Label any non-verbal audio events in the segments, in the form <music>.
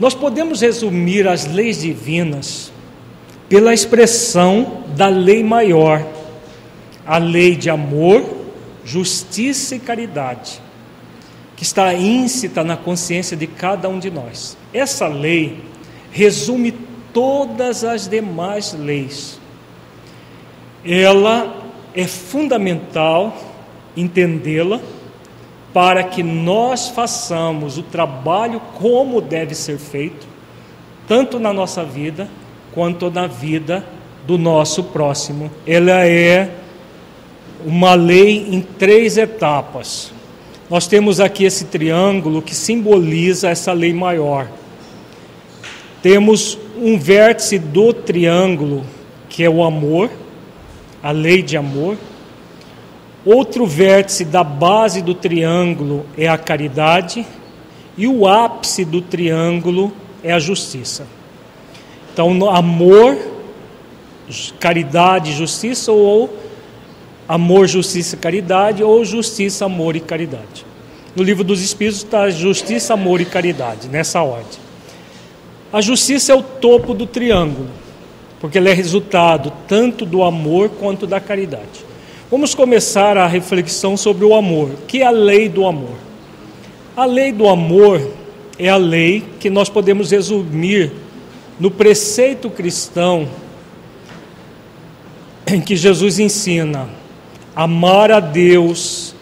Nós podemos resumir as leis divinas pela expressão da lei maior, a lei de amor, justiça e caridade, que está íncita na consciência de cada um de nós. Essa lei resume todas as demais leis. Ela é fundamental entendê-la para que nós façamos o trabalho como deve ser feito, tanto na nossa vida quanto na vida do nosso próximo. Ela é uma lei em três etapas. Nós temos aqui esse triângulo que simboliza essa lei maior. Temos um vértice do triângulo, que é o amor, a lei de amor. Outro vértice da base do triângulo é a caridade, e o ápice do triângulo é a justiça. Então, amor, caridade, justiça, ou amor, justiça, caridade, ou justiça, amor e caridade. No livro dos Espíritos está justiça, amor e caridade, nessa ordem. A justiça é o topo do triângulo, porque ela é resultado tanto do amor quanto da caridade. Vamos começar a reflexão sobre o amor. Que é a lei do amor? A lei do amor é a lei que nós podemos resumir no preceito cristão em que Jesus ensina amar a Deus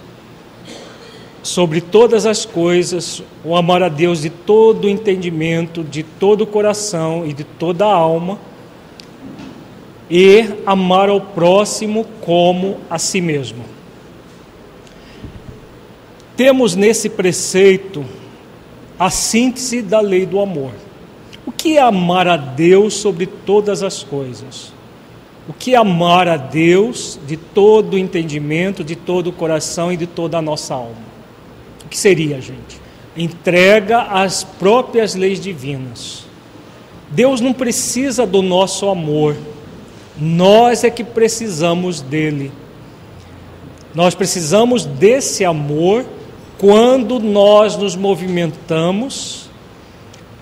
sobre todas as coisas, o amar a Deus de todo entendimento, de todo o coração e de toda alma e amar ao próximo como a si mesmo. Temos nesse preceito a síntese da lei do amor. O que é amar a Deus sobre todas as coisas? O que é amar a Deus de todo o entendimento, de todo o coração e de toda a nossa alma? O que seria, gente? Entrega às próprias leis divinas. Deus não precisa do nosso amor, nós é que precisamos dele. Nós precisamos desse amor quando nós nos movimentamos,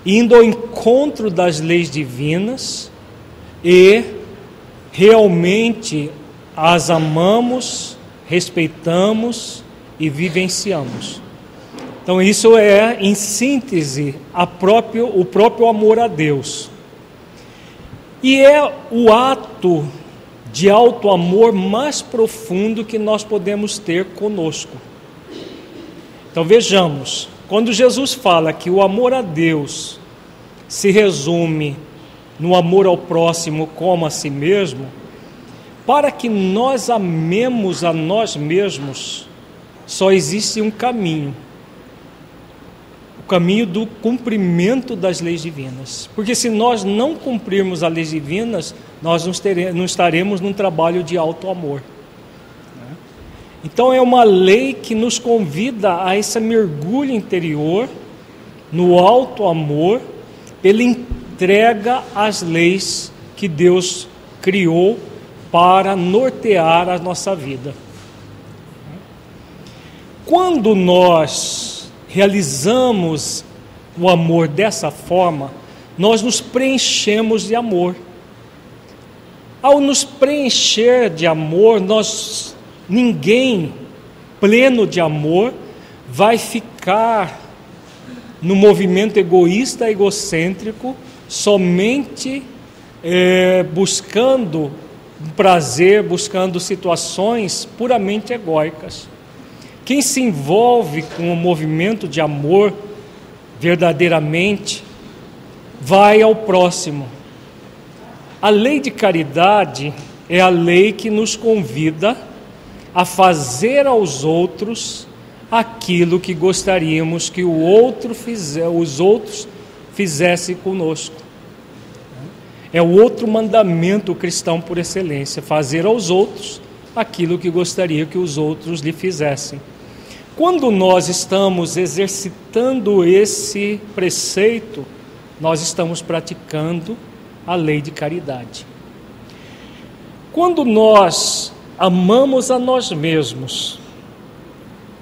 indo ao encontro das leis divinas e realmente as amamos, respeitamos e vivenciamos. Então, isso é, em síntese, próprio, o próprio amor a Deus. E é o ato de alto amor mais profundo que nós podemos ter conosco. Então vejamos, quando Jesus fala que o amor a Deus se resume no amor ao próximo como a si mesmo, para que nós amemos a nós mesmos, só existe um caminho caminho do cumprimento das leis divinas. Porque se nós não cumprirmos as leis divinas, nós não, teremos, não estaremos num trabalho de alto amor. Né? Então é uma lei que nos convida a esse mergulho interior no alto amor, pela entrega às leis que Deus criou para nortear a nossa vida. Quando nós realizamos o amor dessa forma, nós nos preenchemos de amor. Ao nos preencher de amor, nós ninguém pleno de amor vai ficar no movimento egoísta, egocêntrico, somente é, buscando prazer, buscando situações puramente egóicas. Quem se envolve com o movimento de amor verdadeiramente vai ao próximo. A lei de caridade é a lei que nos convida a fazer aos outros aquilo que gostaríamos que o outro fizer, os outros fizessem conosco. É o outro mandamento cristão por excelência, fazer aos outros aquilo que gostaria que os outros lhe fizessem. Quando nós estamos exercitando esse preceito, nós estamos praticando a lei de caridade. Quando nós amamos a nós mesmos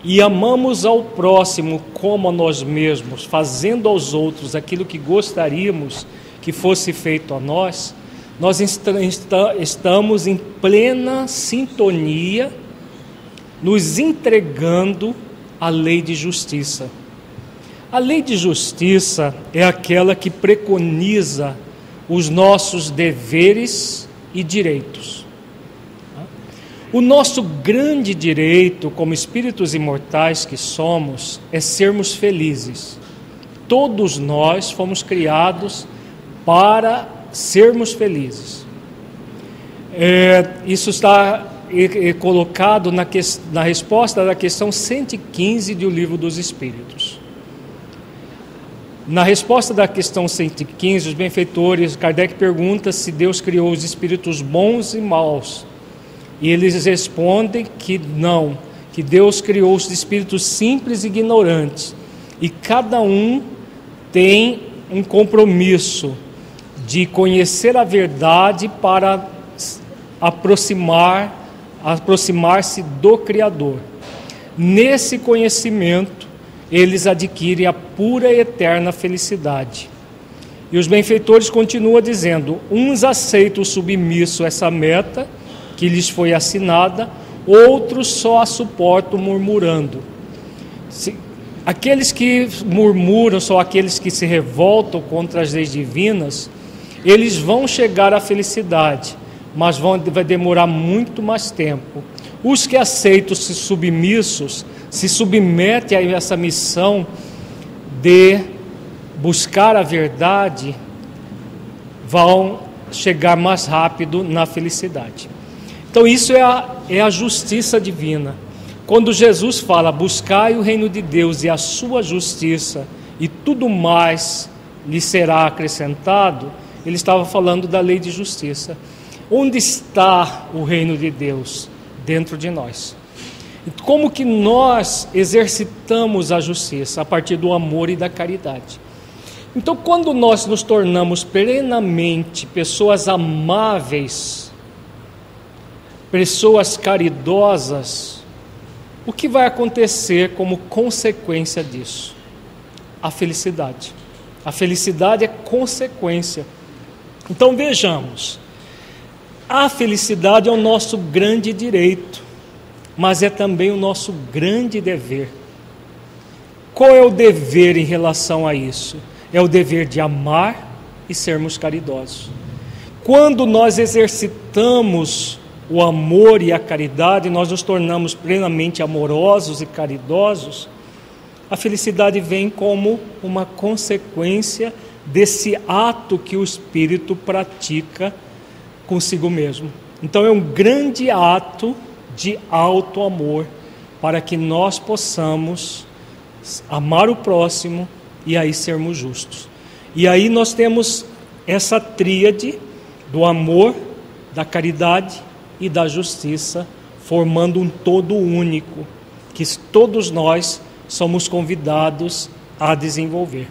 e amamos ao próximo como a nós mesmos, fazendo aos outros aquilo que gostaríamos que fosse feito a nós, nós estamos em plena sintonia, nos entregando à lei de justiça. A lei de justiça é aquela que preconiza os nossos deveres e direitos. O nosso grande direito, como espíritos imortais que somos, é sermos felizes. Todos nós fomos criados para sermos felizes. É, isso está é, é, colocado na, que, na resposta da questão 115 do Livro dos Espíritos. Na resposta da questão 115, os benfeitores, Kardec pergunta se Deus criou os espíritos bons e maus. E eles respondem que não, que Deus criou os espíritos simples e ignorantes. E cada um tem um compromisso de conhecer a verdade para aproximar aproximar-se do Criador. Nesse conhecimento, eles adquirem a pura e eterna felicidade. E os benfeitores continuam dizendo: uns aceitam submisso essa meta que lhes foi assinada, outros só a suportam murmurando. Se, aqueles que murmuram são aqueles que se revoltam contra as leis divinas, eles vão chegar à felicidade, mas vão, vai demorar muito mais tempo. Os que aceitam-se submissos se submete a essa missão de buscar a verdade, vão chegar mais rápido na felicidade. Então, isso é a, é a justiça divina. Quando Jesus fala, buscai o reino de Deus e a sua justiça, e tudo mais lhe será acrescentado, ele estava falando da lei de justiça. Onde está o reino de Deus? Dentro de nós. Como que nós exercitamos a justiça? A partir do amor e da caridade. Então, quando nós nos tornamos plenamente pessoas amáveis, pessoas caridosas, o que vai acontecer como consequência disso? A felicidade. A felicidade é consequência. Então vejamos, a felicidade é o nosso grande direito mas é também o nosso grande dever. Qual é o dever em relação a isso? É o dever de amar e sermos caridosos. Quando nós exercitamos o amor e a caridade, nós nos tornamos plenamente amorosos e caridosos, a felicidade vem como uma consequência desse ato que o espírito pratica consigo mesmo. Então é um grande ato de alto amor, para que nós possamos amar o próximo e aí sermos justos. E aí nós temos essa tríade do amor, da caridade e da justiça, formando um todo único, que todos nós somos convidados a desenvolver.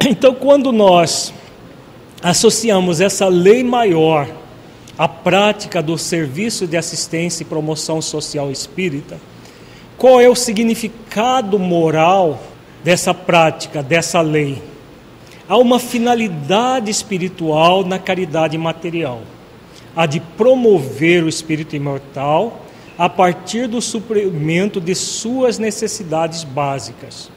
Então, quando nós associamos essa lei maior a prática do serviço de assistência e promoção social espírita, qual é o significado moral dessa prática, dessa lei? Há uma finalidade espiritual na caridade material, a de promover o espírito imortal a partir do suprimento de suas necessidades básicas.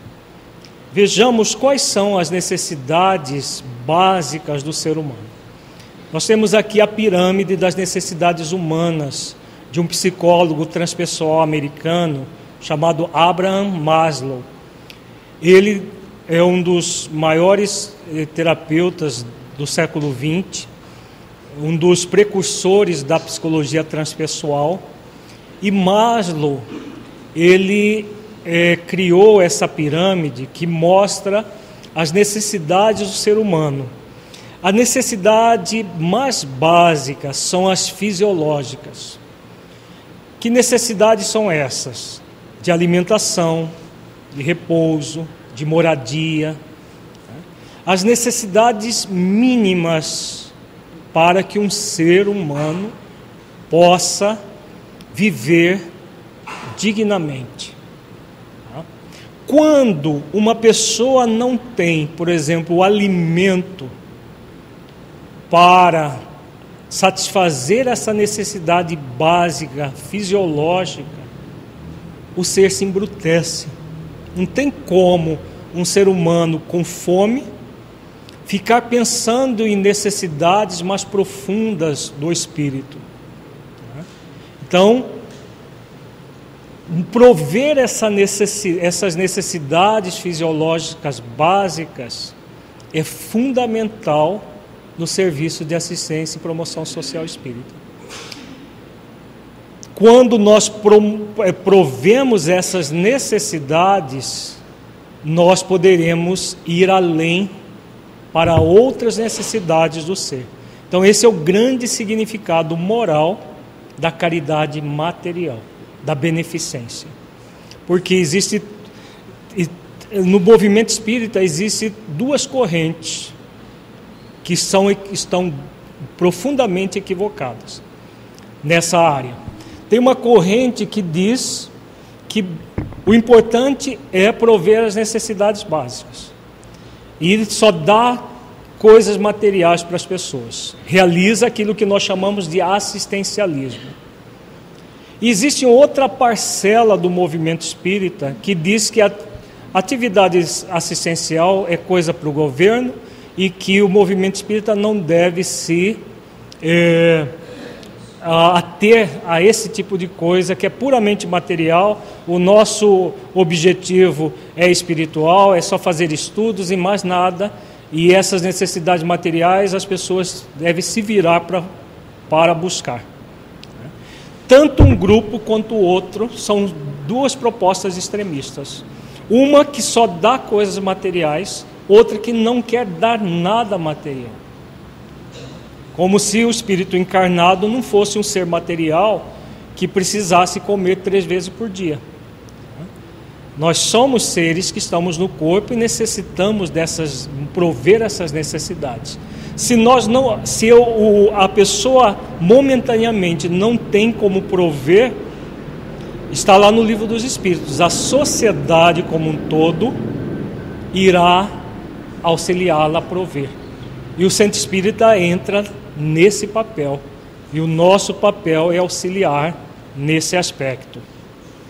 Vejamos quais são as necessidades básicas do ser humano. Nós temos aqui a pirâmide das necessidades humanas de um psicólogo transpessoal americano chamado Abraham Maslow. Ele é um dos maiores eh, terapeutas do século XX, um dos precursores da psicologia transpessoal. E Maslow, ele é, criou essa pirâmide que mostra as necessidades do ser humano a necessidade mais básica são as fisiológicas. Que necessidades são essas? De alimentação, de repouso, de moradia. As necessidades mínimas para que um ser humano possa viver dignamente. Tá? Quando uma pessoa não tem, por exemplo, o alimento para satisfazer essa necessidade básica, fisiológica, o ser se embrutece. Não tem como um ser humano com fome ficar pensando em necessidades mais profundas do espírito. Então, prover essa necessi essas necessidades fisiológicas básicas é fundamental no serviço de assistência e promoção social espírita. Quando nós é, provemos essas necessidades, nós poderemos ir além para outras necessidades do ser. Então, esse é o grande significado moral da caridade material, da beneficência. Porque existe no movimento espírita existe duas correntes que são, estão profundamente equivocadas nessa área. Tem uma corrente que diz que o importante é prover as necessidades básicas. E só dá coisas materiais para as pessoas. Realiza aquilo que nós chamamos de assistencialismo. Existe outra parcela do movimento espírita que diz que a atividade assistencial é coisa para o governo e que o movimento espírita não deve se é, a ter a esse tipo de coisa que é puramente material. O nosso objetivo é espiritual, é só fazer estudos e mais nada. E essas necessidades materiais as pessoas devem se virar pra, para buscar. Tanto um grupo quanto o outro são duas propostas extremistas. Uma que só dá coisas materiais outra que não quer dar nada material. Como se o espírito encarnado não fosse um ser material que precisasse comer três vezes por dia. Nós somos seres que estamos no corpo e necessitamos dessas prover essas necessidades. Se nós não, se eu, o, a pessoa momentaneamente não tem como prover, está lá no livro dos Espíritos. A sociedade como um todo irá auxiliá-la a prover. E o centro espírita entra nesse papel. E o nosso papel é auxiliar nesse aspecto.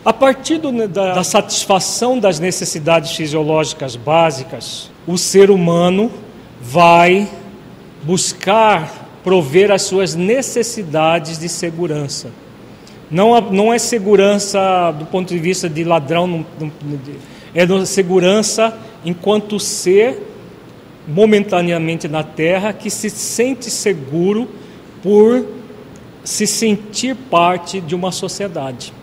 A partir do, da, da satisfação das necessidades fisiológicas básicas, o ser humano vai buscar prover as suas necessidades de segurança. Não, não é segurança do ponto de vista de ladrão, é segurança enquanto ser momentaneamente na terra que se sente seguro por se sentir parte de uma sociedade.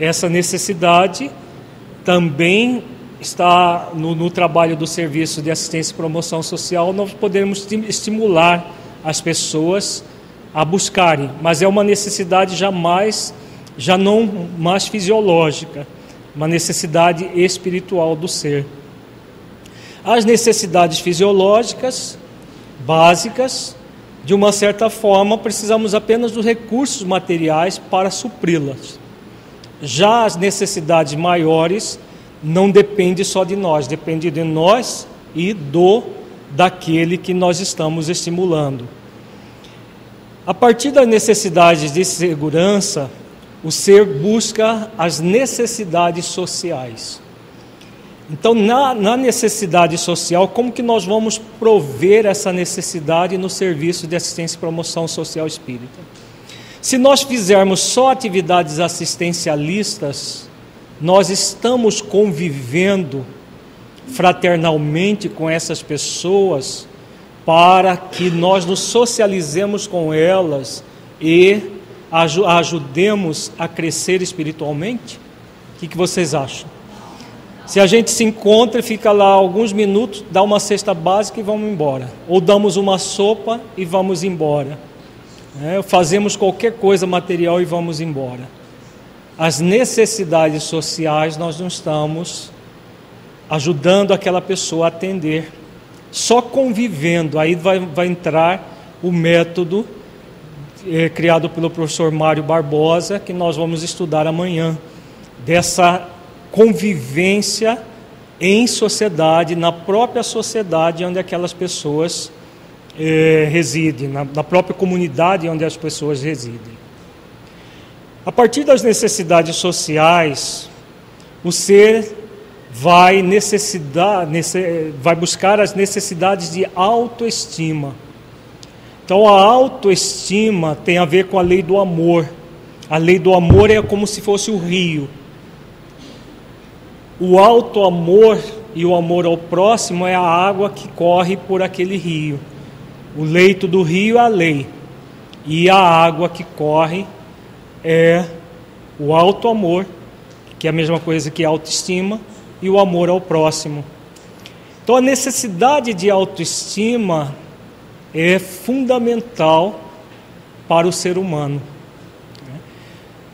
Essa necessidade também está no, no, trabalho do Serviço de Assistência e Promoção Social, nós podemos estimular as pessoas a buscarem, mas é uma necessidade jamais, já não mais fisiológica, uma necessidade espiritual do ser as necessidades fisiológicas básicas, de uma certa forma, precisamos apenas dos recursos materiais para supri-las. Já as necessidades maiores não depende só de nós, depende de nós e do daquele que nós estamos estimulando. A partir das necessidades de segurança, o ser busca as necessidades sociais. Então, na, na, necessidade social, como que nós vamos prover essa necessidade no serviço de assistência e promoção social espírita? Se nós fizermos só atividades assistencialistas, nós estamos convivendo fraternalmente com essas pessoas para que nós nos socializemos com elas e ajudemos a crescer espiritualmente? O que, que vocês acham? Se a gente se encontra, fica lá alguns minutos, dá uma cesta básica e vamos embora. Ou damos uma sopa e vamos embora. É, fazemos qualquer coisa material e vamos embora. As necessidades sociais nós não estamos ajudando aquela pessoa a atender. Só convivendo, aí vai, vai entrar o método é, criado pelo professor Mário Barbosa, que nós vamos estudar amanhã, dessa convivência em sociedade, na própria sociedade onde aquelas pessoas é, residem, na, na própria comunidade onde as pessoas residem. A partir das necessidades sociais, o ser vai, necessitar, vai buscar as necessidades de autoestima. Então, a autoestima tem a ver com a lei do amor. A lei do amor é como se fosse o rio. O alto amor e o amor ao próximo é a água que corre por aquele rio. O leito do rio é a lei, e a água que corre é o alto amor, que é a mesma coisa que autoestima, e o amor ao próximo. Então a necessidade de autoestima é fundamental para o ser humano.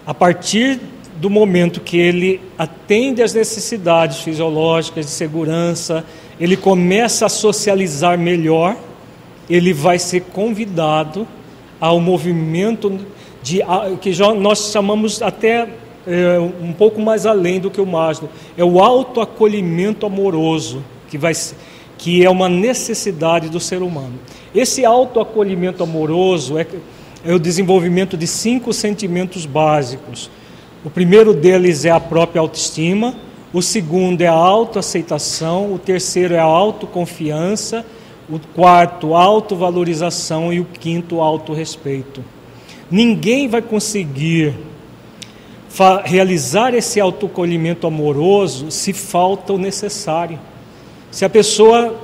A partir do momento que ele atende às necessidades fisiológicas de segurança, ele começa a socializar melhor, ele vai ser convidado ao movimento de, que já nós chamamos até é, um pouco mais além do que o Maslow, é o autoacolhimento amoroso, que, vai, que é uma necessidade do ser humano. Esse autoacolhimento amoroso é, é o desenvolvimento de cinco sentimentos básicos. O primeiro deles é a própria autoestima, o segundo é a autoaceitação, o terceiro é a autoconfiança, o quarto, autovalorização e o quinto, autorrespeito. Ninguém vai conseguir realizar esse autocolhimento amoroso se falta o necessário. Se a pessoa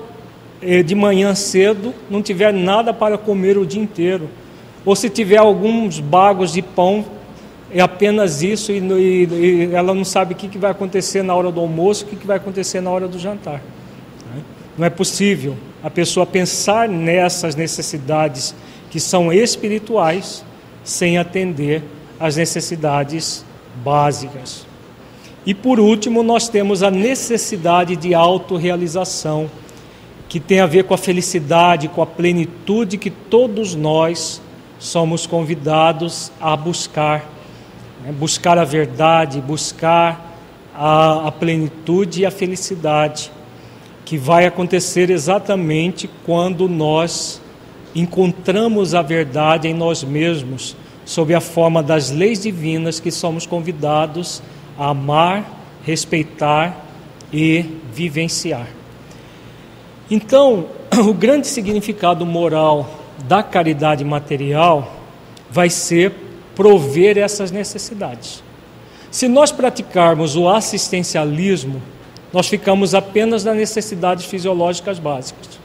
eh, de manhã cedo não tiver nada para comer o dia inteiro, ou se tiver alguns bagos de pão, é apenas isso e, e, e ela não sabe o que, que vai acontecer na hora do almoço, o que, que vai acontecer na hora do jantar. Não é possível a pessoa pensar nessas necessidades que são espirituais sem atender às necessidades básicas. E por último, nós temos a necessidade de autorrealização, que tem a ver com a felicidade, com a plenitude que todos nós somos convidados a buscar. Né? Buscar a verdade, buscar a, a plenitude e a felicidade, que vai acontecer exatamente quando nós encontramos a verdade em nós mesmos, sob a forma das leis divinas que somos convidados a amar, respeitar e vivenciar. Então, <clears throat> o grande significado moral da caridade material vai ser prover essas necessidades. Se nós praticarmos o assistencialismo, nós ficamos apenas nas necessidades fisiológicas básicas.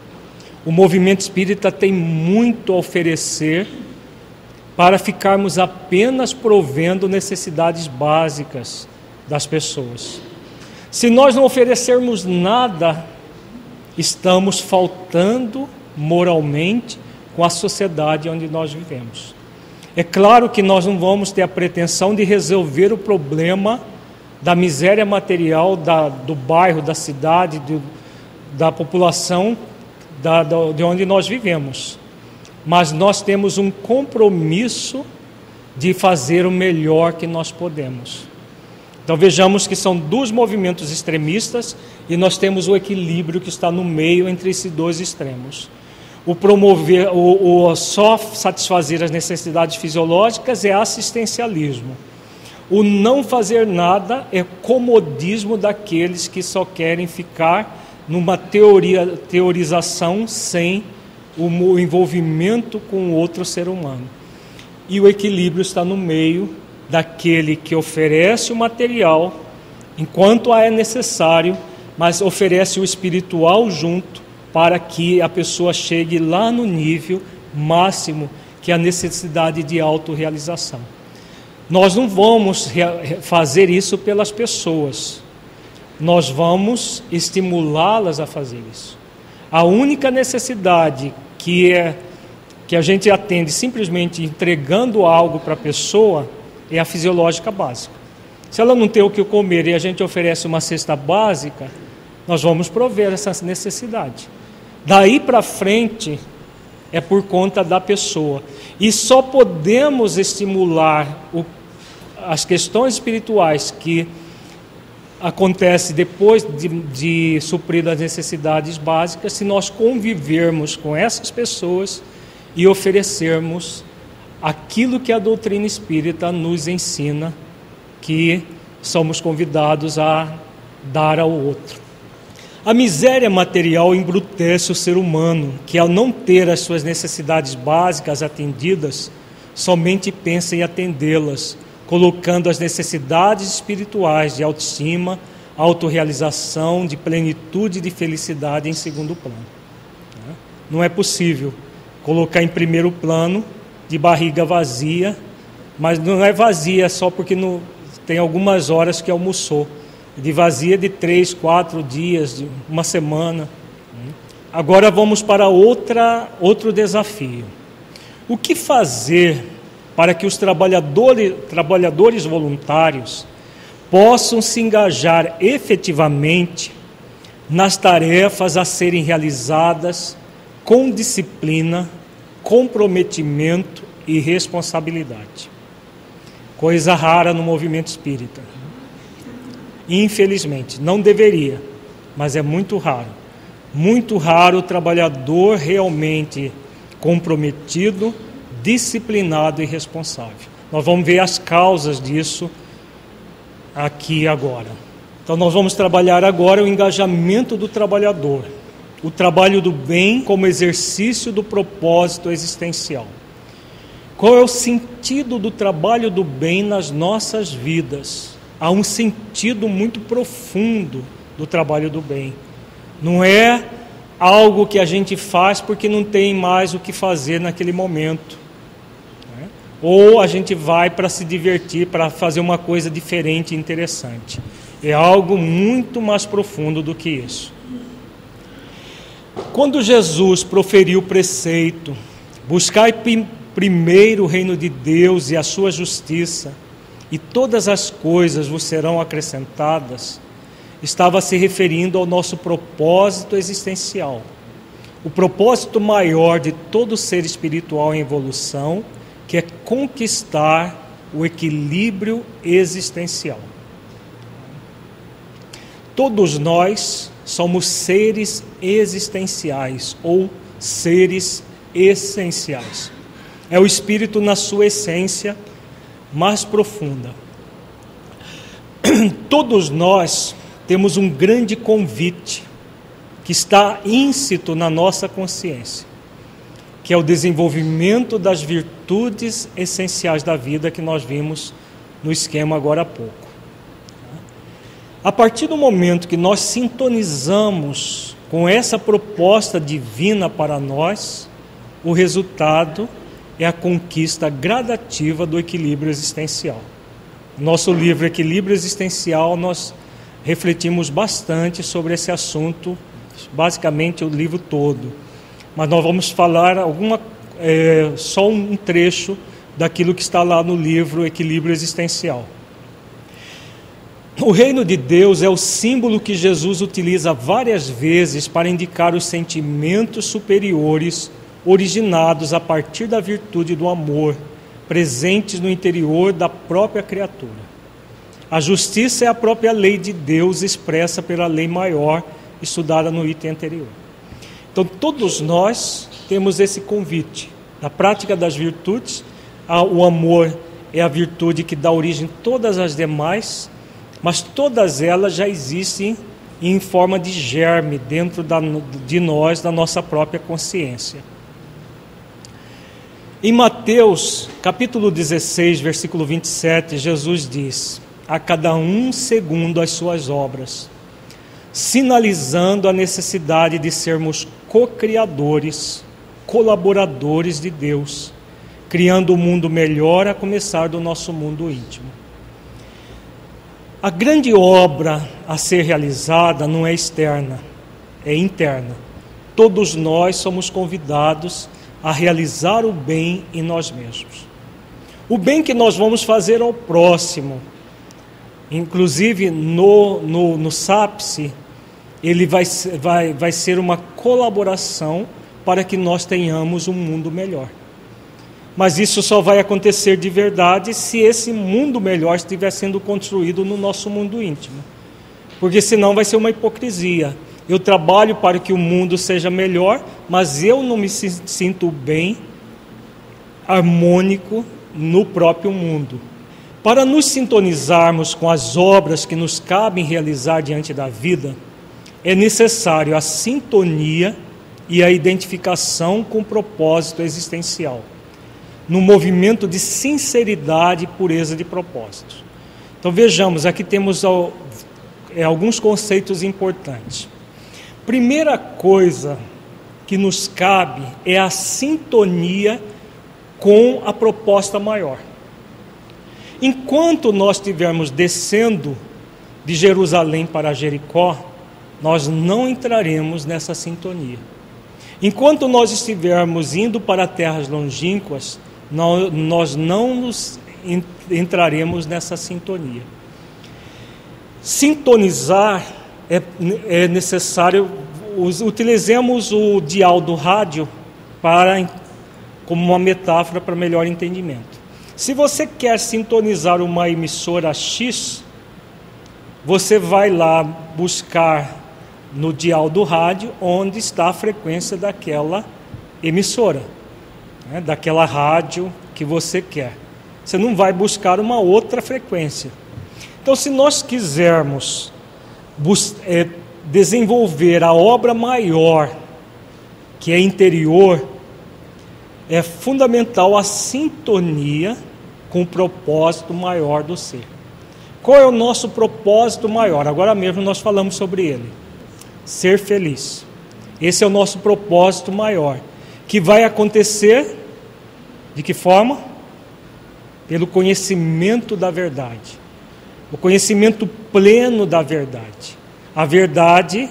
O movimento espírita tem muito a oferecer para ficarmos apenas provendo necessidades básicas das pessoas. Se nós não oferecermos nada, estamos faltando moralmente com a sociedade onde nós vivemos. É claro que nós não vamos ter a pretensão de resolver o problema da miséria material da, do bairro, da cidade, da população da, da, de onde nós vivemos. Mas nós temos um compromisso de fazer o melhor que nós podemos. Então vejamos que são dois movimentos extremistas e nós temos o equilíbrio que está no meio entre esses dois extremos. O promover, o, o só satisfazer as necessidades fisiológicas é assistencialismo. O não fazer nada é comodismo daqueles que só querem ficar numa teoria, teorização sem o envolvimento com outro ser humano. E o equilíbrio está no meio daquele que oferece o material enquanto é necessário, mas oferece o espiritual junto para que a pessoa chegue lá no nível máximo que é a necessidade de autorrealização. Nós não vamos fazer isso pelas pessoas, nós vamos estimulá-las a fazer isso. A única necessidade que é que a gente atende simplesmente entregando algo para a pessoa é a fisiológica básica. Se ela não tem o que comer e a gente oferece uma cesta básica, nós vamos prover essa necessidade. Daí para frente, é por conta da pessoa. E só podemos estimular o, as questões espirituais que acontecem depois de, de suprir as necessidades básicas se nós convivermos com essas pessoas e oferecermos aquilo que a doutrina espírita nos ensina que somos convidados a dar ao outro. A miséria material embrutece o ser humano, que ao não ter as suas necessidades básicas atendidas, somente pensa em atendê-las, colocando as necessidades espirituais de autoestima, autorrealização, de plenitude e de felicidade em segundo plano. Não é possível colocar em primeiro plano de barriga vazia, mas não é vazia só porque não, tem algumas horas que almoçou de vazia de três, quatro dias, de uma semana. Agora vamos para outra, outro desafio. O que fazer para que os trabalhadores, trabalhadores voluntários possam se engajar efetivamente nas tarefas a serem realizadas com disciplina, comprometimento e responsabilidade? Coisa rara no movimento espírita. Infelizmente, não deveria, mas é muito raro. Muito raro o trabalhador realmente comprometido, disciplinado e responsável. Nós vamos ver as causas disso aqui agora. Então, nós vamos trabalhar agora o engajamento do trabalhador, o trabalho do bem como exercício do propósito existencial. Qual é o sentido do trabalho do bem nas nossas vidas? Há um sentido muito profundo do trabalho do bem. Não é algo que a gente faz porque não tem mais o que fazer naquele momento. Né? Ou a gente vai para se divertir, para fazer uma coisa diferente e interessante. É algo muito mais profundo do que isso. Quando Jesus proferiu o preceito, buscai primeiro o reino de Deus e a sua justiça, e todas as coisas vos serão acrescentadas, estava se referindo ao nosso propósito existencial. O propósito maior de todo ser espiritual em evolução, que é conquistar o equilíbrio existencial. Todos nós somos seres existenciais ou seres essenciais. É o espírito na sua essência mais profunda. <clears throat> Todos nós temos um grande convite que está íncito na nossa consciência, que é o desenvolvimento das virtudes essenciais da vida que nós vimos no esquema agora há pouco. A partir do momento que nós sintonizamos com essa proposta divina para nós, o resultado é a conquista gradativa do equilíbrio existencial. Nosso livro Equilíbrio Existencial, nós refletimos bastante sobre esse assunto, basicamente o livro todo. Mas nós vamos falar alguma, é, só um trecho daquilo que está lá no livro Equilíbrio Existencial. O reino de Deus é o símbolo que Jesus utiliza várias vezes para indicar os sentimentos superiores originados a partir da virtude do amor, presentes no interior da própria criatura. A justiça é a própria lei de Deus expressa pela lei maior, estudada no item anterior. Então, todos nós temos esse convite. Na prática das virtudes, o amor é a virtude que dá origem a todas as demais, mas todas elas já existem em forma de germe dentro da, de nós, da nossa própria consciência. Em Mateus, capítulo 16, versículo 27, Jesus diz: A cada um segundo as suas obras, sinalizando a necessidade de sermos co-criadores, colaboradores de Deus, criando um mundo melhor a começar do nosso mundo íntimo. A grande obra a ser realizada não é externa, é interna. Todos nós somos convidados a realizar o bem em nós mesmos. O bem que nós vamos fazer ao próximo, inclusive no, no, no ele vai, vai, vai ser uma colaboração para que nós tenhamos um mundo melhor. Mas isso só vai acontecer de verdade se esse mundo melhor estiver sendo construído no nosso mundo íntimo. Porque senão vai ser uma hipocrisia. Eu trabalho para que o mundo seja melhor, mas eu não me sinto bem, harmônico no próprio mundo. Para nos sintonizarmos com as obras que nos cabem realizar diante da vida, é necessário a sintonia e a identificação com o propósito existencial, no movimento de sinceridade e pureza de propósito. Então vejamos, aqui temos é, alguns conceitos importantes. Primeira coisa que nos cabe é a sintonia com a proposta maior. Enquanto nós estivermos descendo de Jerusalém para Jericó, nós não entraremos nessa sintonia. Enquanto nós estivermos indo para terras longínquas, nós não nos entraremos nessa sintonia. Sintonizar é, é necessário, utilizemos o dial do rádio para, como uma metáfora para melhor entendimento. Se você quer sintonizar uma emissora X, você vai lá buscar no dial do rádio onde está a frequência daquela emissora, né, daquela rádio que você quer. Você não vai buscar uma outra frequência. Então, se nós quisermos é, desenvolver a obra maior, que é interior, é fundamental a sintonia com o propósito maior do ser. Qual é o nosso propósito maior? Agora mesmo nós falamos sobre ele ser feliz. Esse é o nosso propósito maior, que vai acontecer de que forma? Pelo conhecimento da verdade. O conhecimento pleno da verdade. A verdade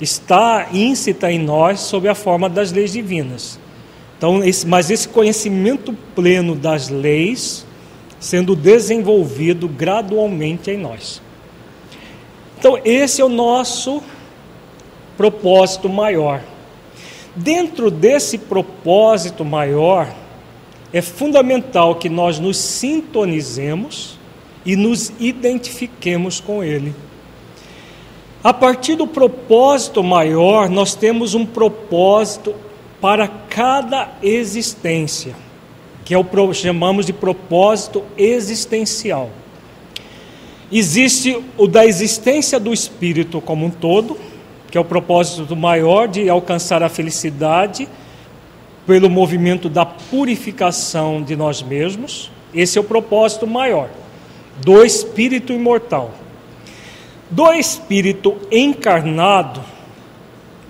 está íncita em nós sob a forma das leis divinas. Então, esse, mas esse conhecimento pleno das leis sendo desenvolvido gradualmente em nós. Então, esse é o nosso propósito maior. Dentro desse propósito maior, é fundamental que nós nos sintonizemos e nos identifiquemos com ele. A partir do propósito maior, nós temos um propósito para cada existência, que é o chamamos de propósito existencial. Existe o da existência do espírito como um todo, que é o propósito maior de alcançar a felicidade pelo movimento da purificação de nós mesmos. Esse é o propósito maior do espírito imortal. Do espírito encarnado,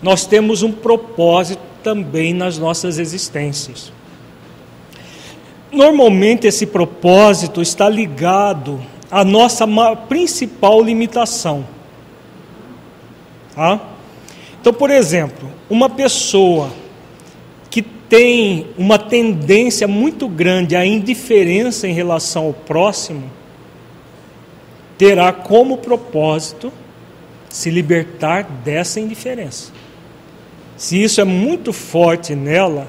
nós temos um propósito também nas nossas existências. Normalmente esse propósito está ligado à nossa principal limitação Tá? Então, por exemplo, uma pessoa que tem uma tendência muito grande à indiferença em relação ao próximo, terá como propósito se libertar dessa indiferença. Se isso é muito forte nela,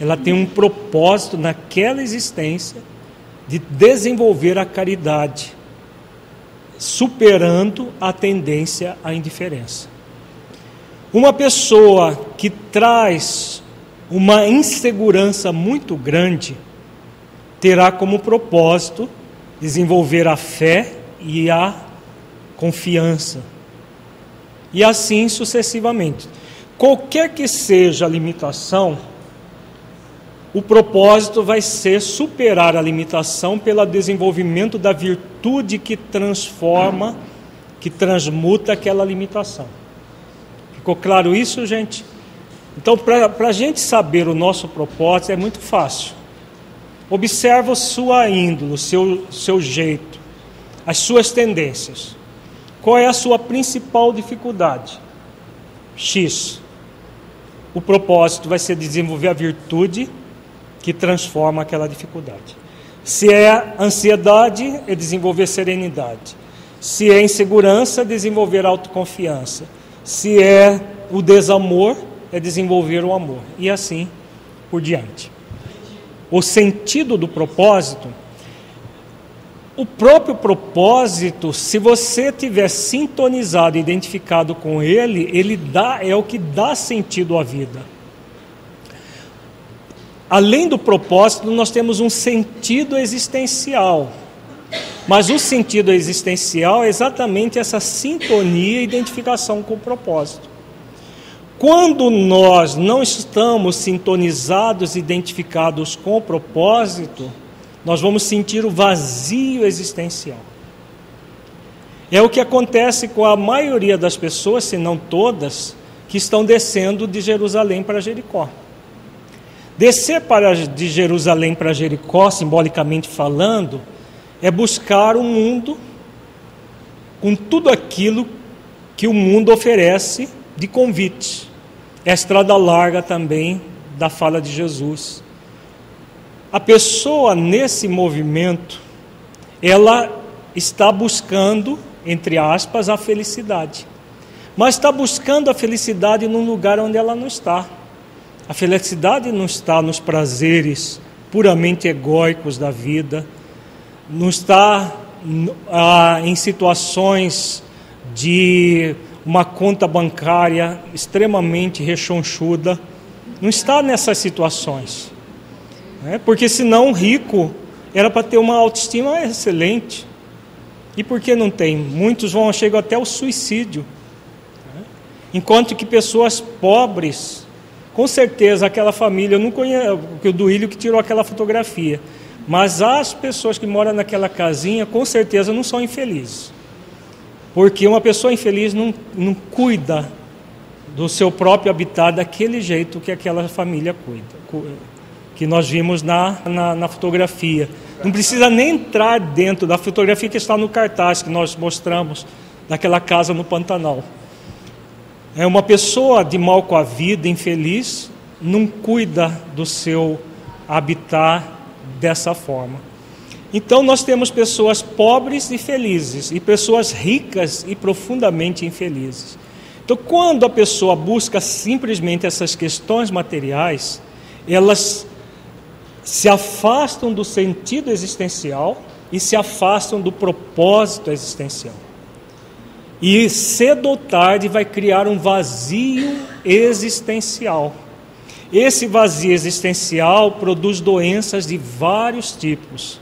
ela tem um propósito naquela existência de desenvolver a caridade, superando a tendência à indiferença. Uma pessoa que traz uma insegurança muito grande terá como propósito desenvolver a fé e a confiança. E assim sucessivamente. Qualquer que seja a limitação, o propósito vai ser superar a limitação pelo desenvolvimento da virtude que transforma, que transmuta aquela limitação. Ficou claro isso, gente? Então, para a gente saber o nosso propósito é muito fácil. Observa sua índole, seu, seu jeito, as suas tendências. Qual é a sua principal dificuldade? X. O propósito vai ser desenvolver a virtude que transforma aquela dificuldade. Se é ansiedade, é desenvolver serenidade. Se é insegurança, desenvolver autoconfiança. Se é o desamor, é desenvolver o amor. E assim por diante. O sentido do propósito, o próprio propósito, se você tiver sintonizado, identificado com ele, ele dá é o que dá sentido à vida. Além do propósito, nós temos um sentido existencial. Mas o sentido existencial é exatamente essa sintonia e identificação com o propósito. Quando nós não estamos sintonizados, identificados com o propósito, nós vamos sentir o vazio existencial. É o que acontece com a maioria das pessoas, se não todas, que estão descendo de Jerusalém para Jericó. Descer para, de Jerusalém para Jericó, simbolicamente falando, é buscar um mundo com tudo aquilo que o mundo oferece de convite. É a estrada larga também da fala de Jesus. A pessoa nesse movimento, ela está buscando, entre aspas, a felicidade. Mas está buscando a felicidade num lugar onde ela não está. A felicidade não está nos prazeres puramente egóicos da vida, não está ah, em situações de uma conta bancária extremamente rechonchuda. Não está nessas situações. Né? Porque senão rico era para ter uma autoestima excelente. E por que não tem? Muitos vão chegar até o suicídio. Né? Enquanto que pessoas pobres, com certeza aquela família, eu não conheço o Duílio que tirou aquela fotografia, mas as pessoas que moram naquela casinha, com certeza não são infelizes. Porque uma pessoa infeliz não, não cuida do seu próprio habitat daquele jeito que aquela família cuida, que nós vimos na, na, na, fotografia. Não precisa nem entrar dentro da fotografia que está no cartaz que nós mostramos daquela casa no Pantanal. É uma pessoa de mal com a vida, infeliz, não cuida do seu habitat dessa forma. Então nós temos pessoas pobres e felizes e pessoas ricas e profundamente infelizes. Então quando a pessoa busca simplesmente essas questões materiais, elas se afastam do sentido existencial e se afastam do propósito existencial. E cedo ou tarde vai criar um vazio existencial. Esse vazio existencial produz doenças de vários tipos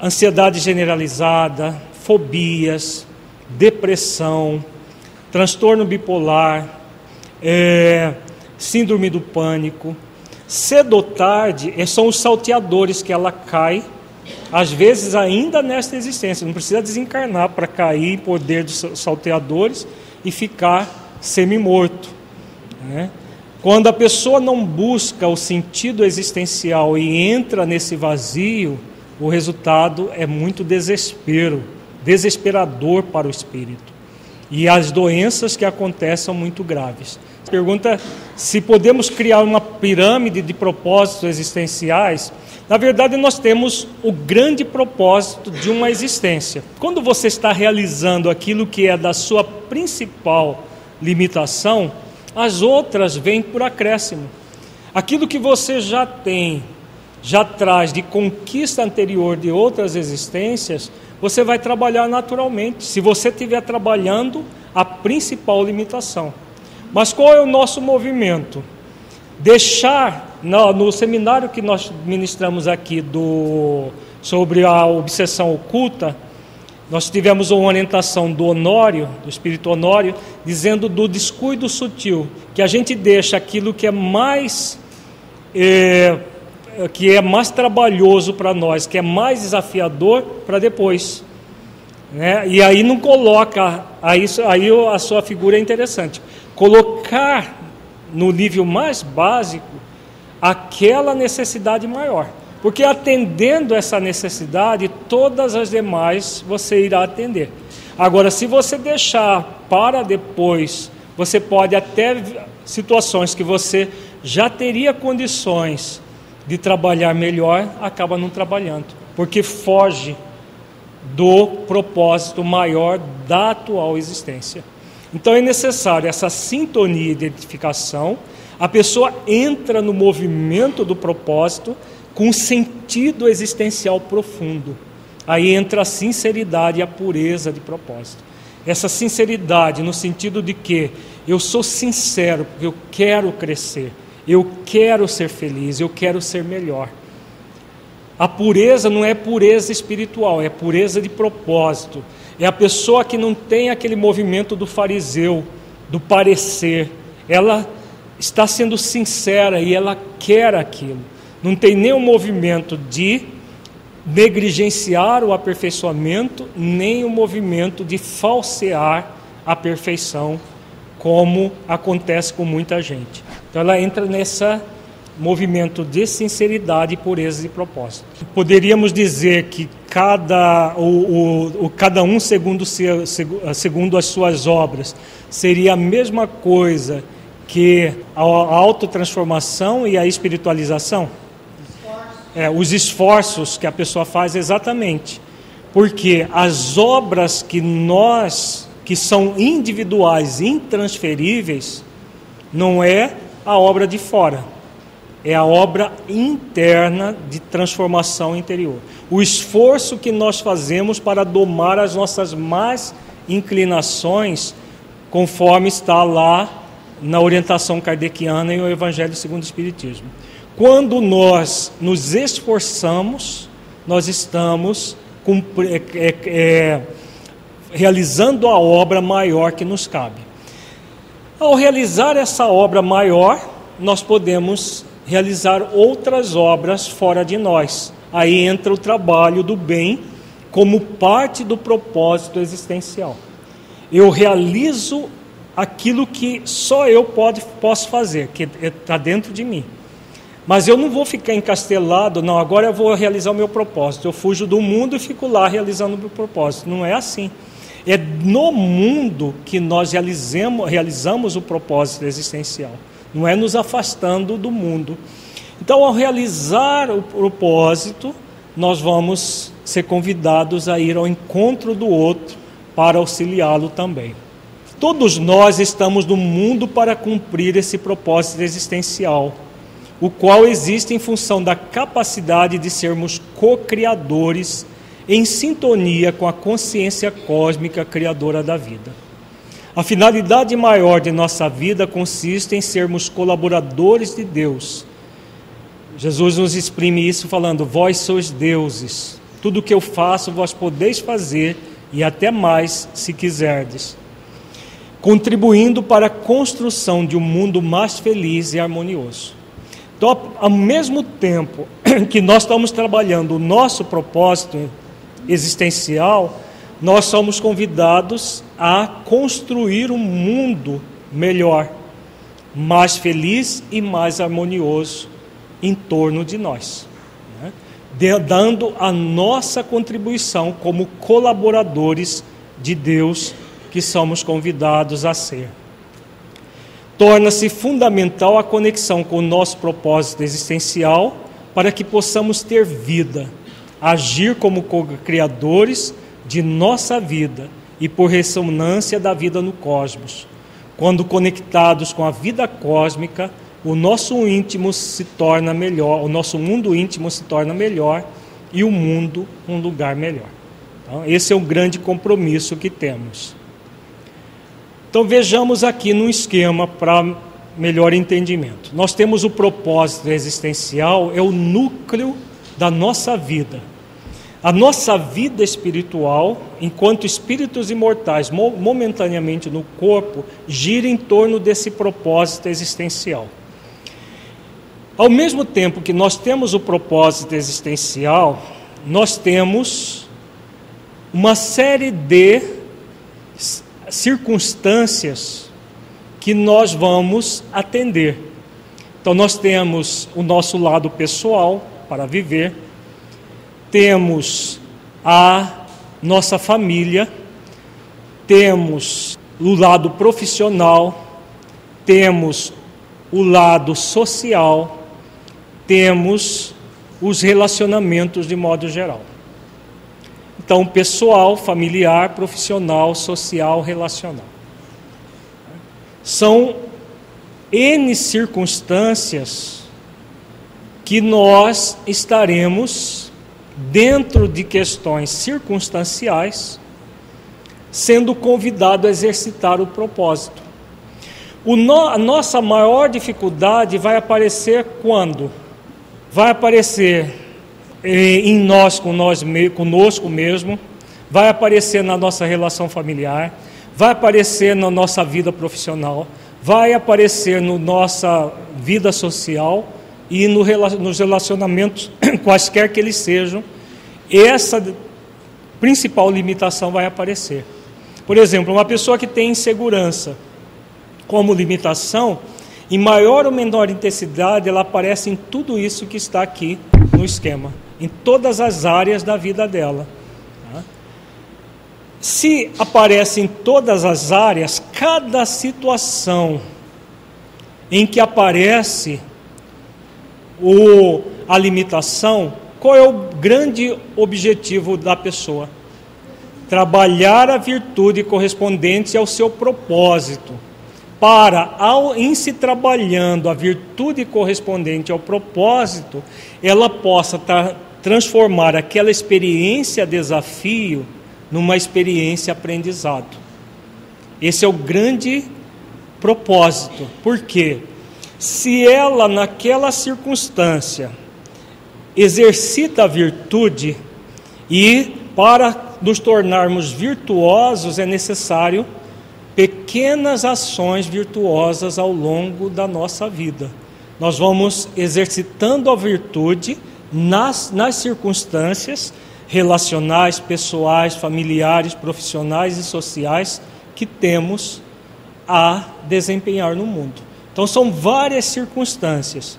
ansiedade generalizada, fobias, depressão, transtorno bipolar, é, síndrome do pânico. Cedo ou tarde, é, são os salteadores que ela cai, às vezes ainda nesta existência. Não precisa desencarnar para cair em poder dos salteadores e ficar semi-morto. Né? Quando a pessoa não busca o sentido existencial e entra nesse vazio, o resultado é muito desespero, desesperador para o espírito. E as doenças que acontecem são muito graves. Pergunta se podemos criar uma pirâmide de propósitos existenciais. Na verdade, nós temos o grande propósito de uma existência. Quando você está realizando aquilo que é da sua principal limitação, as outras vêm por acréscimo. Aquilo que você já tem já traz de conquista anterior de outras existências, você vai trabalhar naturalmente, se você estiver trabalhando a principal limitação. Mas qual é o nosso movimento? Deixar, no, no seminário que nós ministramos aqui do, sobre a obsessão oculta, nós tivemos uma orientação do Honório, do Espírito Honório, dizendo do descuido sutil, que a gente deixa aquilo que é mais. Eh, que é mais trabalhoso para nós, que é mais desafiador para depois. Né? E aí não coloca, aí, aí a sua figura é interessante. Colocar no nível mais básico aquela necessidade maior. Porque atendendo essa necessidade, todas as demais você irá atender. Agora, se você deixar para depois, você pode até situações que você já teria condições de trabalhar melhor, acaba não trabalhando, porque foge do propósito maior da atual existência. Então é necessário essa sintonia e identificação. A pessoa entra no movimento do propósito com sentido existencial profundo. Aí entra a sinceridade e a pureza de propósito. Essa sinceridade no sentido de que eu sou sincero, porque eu quero crescer, eu quero ser feliz, eu quero ser melhor. A pureza não é pureza espiritual, é pureza de propósito. É a pessoa que não tem aquele movimento do fariseu, do parecer. Ela está sendo sincera e ela quer aquilo. Não tem nenhum movimento de negligenciar o aperfeiçoamento, nem o movimento de falsear a perfeição, como acontece com muita gente. Então ela entra nessa movimento de sinceridade, pureza e propósito. Poderíamos dizer que cada, o, o, cada um segundo, segundo as suas obras seria a mesma coisa que a autotransformação e a espiritualização? É, os esforços que a pessoa faz exatamente. Porque as obras que nós, que são individuais, intransferíveis, não é a obra de fora é a obra interna de transformação interior. O esforço que nós fazemos para domar as nossas más inclinações, conforme está lá na orientação kardeciana e o Evangelho segundo o Espiritismo. Quando nós nos esforçamos, nós estamos é, é, é, realizando a obra maior que nos cabe. Ao realizar essa obra maior, nós podemos realizar outras obras fora de nós. Aí entra o trabalho do bem como parte do propósito existencial. Eu realizo aquilo que só eu pode, posso fazer, que está dentro de mim. Mas eu não vou ficar encastelado, não, agora eu vou realizar o meu propósito. Eu fujo do mundo e fico lá realizando o meu propósito. Não é assim. É no mundo que nós realizamos, realizamos o propósito existencial não é nos afastando do mundo. Então, ao realizar o propósito, nós vamos ser convidados a ir ao encontro do outro para auxiliá-lo também. Todos nós estamos no mundo para cumprir esse propósito existencial, o qual existe em função da capacidade de sermos co-criadores em sintonia com a consciência cósmica criadora da vida. A finalidade maior de nossa vida consiste em sermos colaboradores de Deus. Jesus nos exprime isso falando: Vós sois deuses, tudo o que eu faço vós podeis fazer e até mais se quiserdes, contribuindo para a construção de um mundo mais feliz e harmonioso. Então, ao mesmo tempo <clears throat> que nós estamos trabalhando o nosso propósito existencial, nós somos convidados a construir um mundo melhor, mais feliz e mais harmonioso em torno de nós, né? dando a nossa contribuição como colaboradores de Deus que somos convidados a ser. Torna-se fundamental a conexão com o nosso propósito existencial para que possamos ter vida, agir como co-criadores de nossa vida e por ressonância da vida no cosmos. Quando conectados com a vida cósmica, o nosso íntimo se torna melhor, o nosso mundo íntimo se torna melhor e o mundo um lugar melhor. Então, esse é o grande compromisso que temos. Então vejamos aqui no esquema para melhor entendimento. Nós temos o propósito existencial, é o núcleo da nossa vida. A nossa vida espiritual, enquanto espíritos imortais, momentaneamente no corpo, gira em torno desse propósito existencial. Ao mesmo tempo que nós temos o propósito existencial, nós temos uma série de circunstâncias que nós vamos atender. Então, nós temos o nosso lado pessoal para viver temos a nossa família, temos o lado profissional, temos o lado social, temos os relacionamentos de modo geral. Então, pessoal, familiar, profissional, social, relacional. São N circunstâncias que nós estaremos dentro de questões circunstanciais sendo convidado a exercitar o propósito. O no, a nossa maior dificuldade vai aparecer quando? Vai aparecer eh, em nós, com nós, conosco mesmo, vai aparecer na nossa relação familiar, vai aparecer na nossa vida profissional, vai aparecer na no nossa vida social e no, nos relacionamentos, <coughs> quaisquer que eles sejam, essa principal limitação vai aparecer. Por exemplo, uma pessoa que tem insegurança como limitação, em maior ou menor intensidade, ela aparece em tudo isso que está aqui no esquema, em todas as áreas da vida dela. Se aparece em todas as áreas, cada situação em que aparece o, a limitação, qual é o grande objetivo da pessoa? trabalhar a virtude correspondente ao seu propósito, para, ao, em se trabalhando a virtude correspondente ao propósito, ela possa tra transformar aquela experiência desafio numa experiência aprendizado. Esse é o grande propósito. Por quê? Se ela, naquela circunstância, exercita a virtude e para nos tornarmos virtuosos, é necessário pequenas ações virtuosas ao longo da nossa vida. Nós vamos exercitando a virtude nas, nas circunstâncias relacionais, pessoais, familiares, profissionais e sociais que temos a desempenhar no mundo. Então, são várias circunstâncias.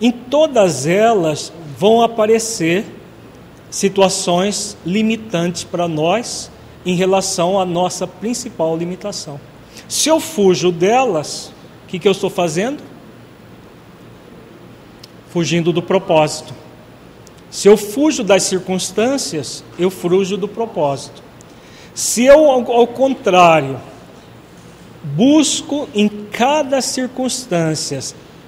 Em todas elas vão aparecer situações limitantes para nós em relação à nossa principal limitação. Se eu fujo delas, o que, que eu estou fazendo? Fugindo do propósito. Se eu fujo das circunstâncias, eu fujo do propósito. Se eu, ao contrário, busco em cada circunstância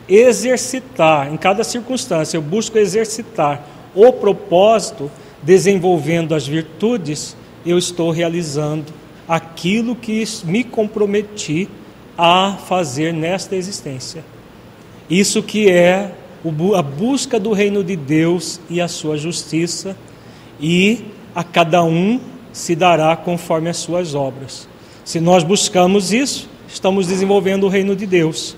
exercitar, em cada circunstância eu busco exercitar o propósito, desenvolvendo as virtudes, eu estou realizando aquilo que me comprometi a fazer nesta existência. Isso que é a busca do reino de Deus e a sua justiça, e a cada um se dará conforme as suas obras. Se nós buscamos isso, estamos desenvolvendo o reino de Deus.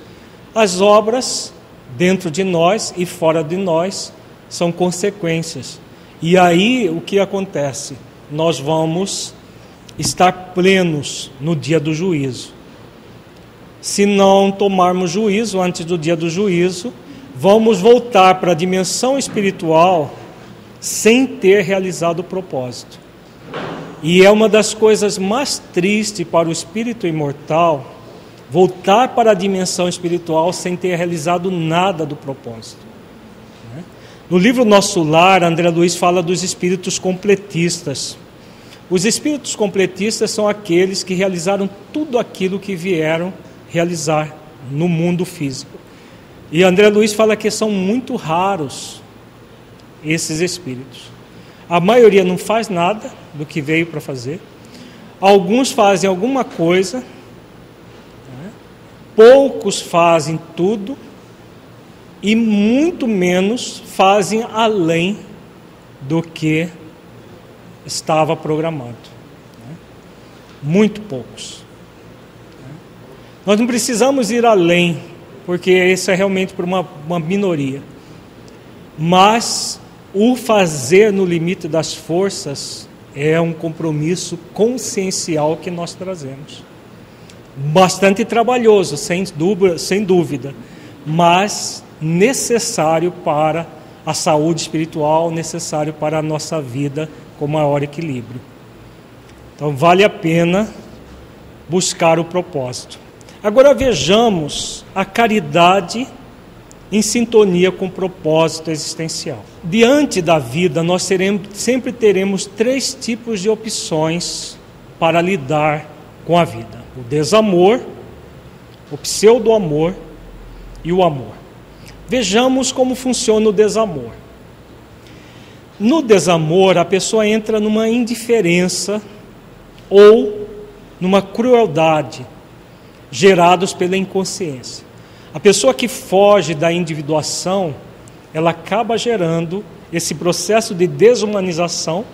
As obras dentro de nós e fora de nós são consequências. E aí o que acontece? Nós vamos estar plenos no dia do juízo. Se não tomarmos juízo antes do dia do juízo, vamos voltar para a dimensão espiritual sem ter realizado o propósito. E é uma das coisas mais tristes para o espírito imortal voltar para a dimensão espiritual sem ter realizado nada do propósito. No livro Nosso Lar, André Luiz fala dos espíritos completistas. Os espíritos completistas são aqueles que realizaram tudo aquilo que vieram realizar no mundo físico. E André Luiz fala que são muito raros esses espíritos. A maioria não faz nada do que veio para fazer. Alguns fazem alguma coisa. Poucos fazem tudo e muito menos fazem além do que estava programado. Né? Muito poucos. Nós não precisamos ir além, porque isso é realmente para uma, uma minoria. Mas o fazer no limite das forças é um compromisso consciencial que nós trazemos. Bastante trabalhoso, sem dúvida, sem dúvida mas necessário para a saúde espiritual, necessário para a nossa vida com maior equilíbrio. Então, vale a pena buscar o propósito. Agora vejamos a caridade em sintonia com o propósito existencial. Diante da vida, nós teremos, sempre teremos três tipos de opções para lidar com a vida: o desamor, o pseudo-amor e o amor. Vejamos como funciona o desamor. No desamor, a pessoa entra numa indiferença ou numa crueldade gerados pela inconsciência. A pessoa que foge da individuação, ela acaba gerando esse processo de desumanização,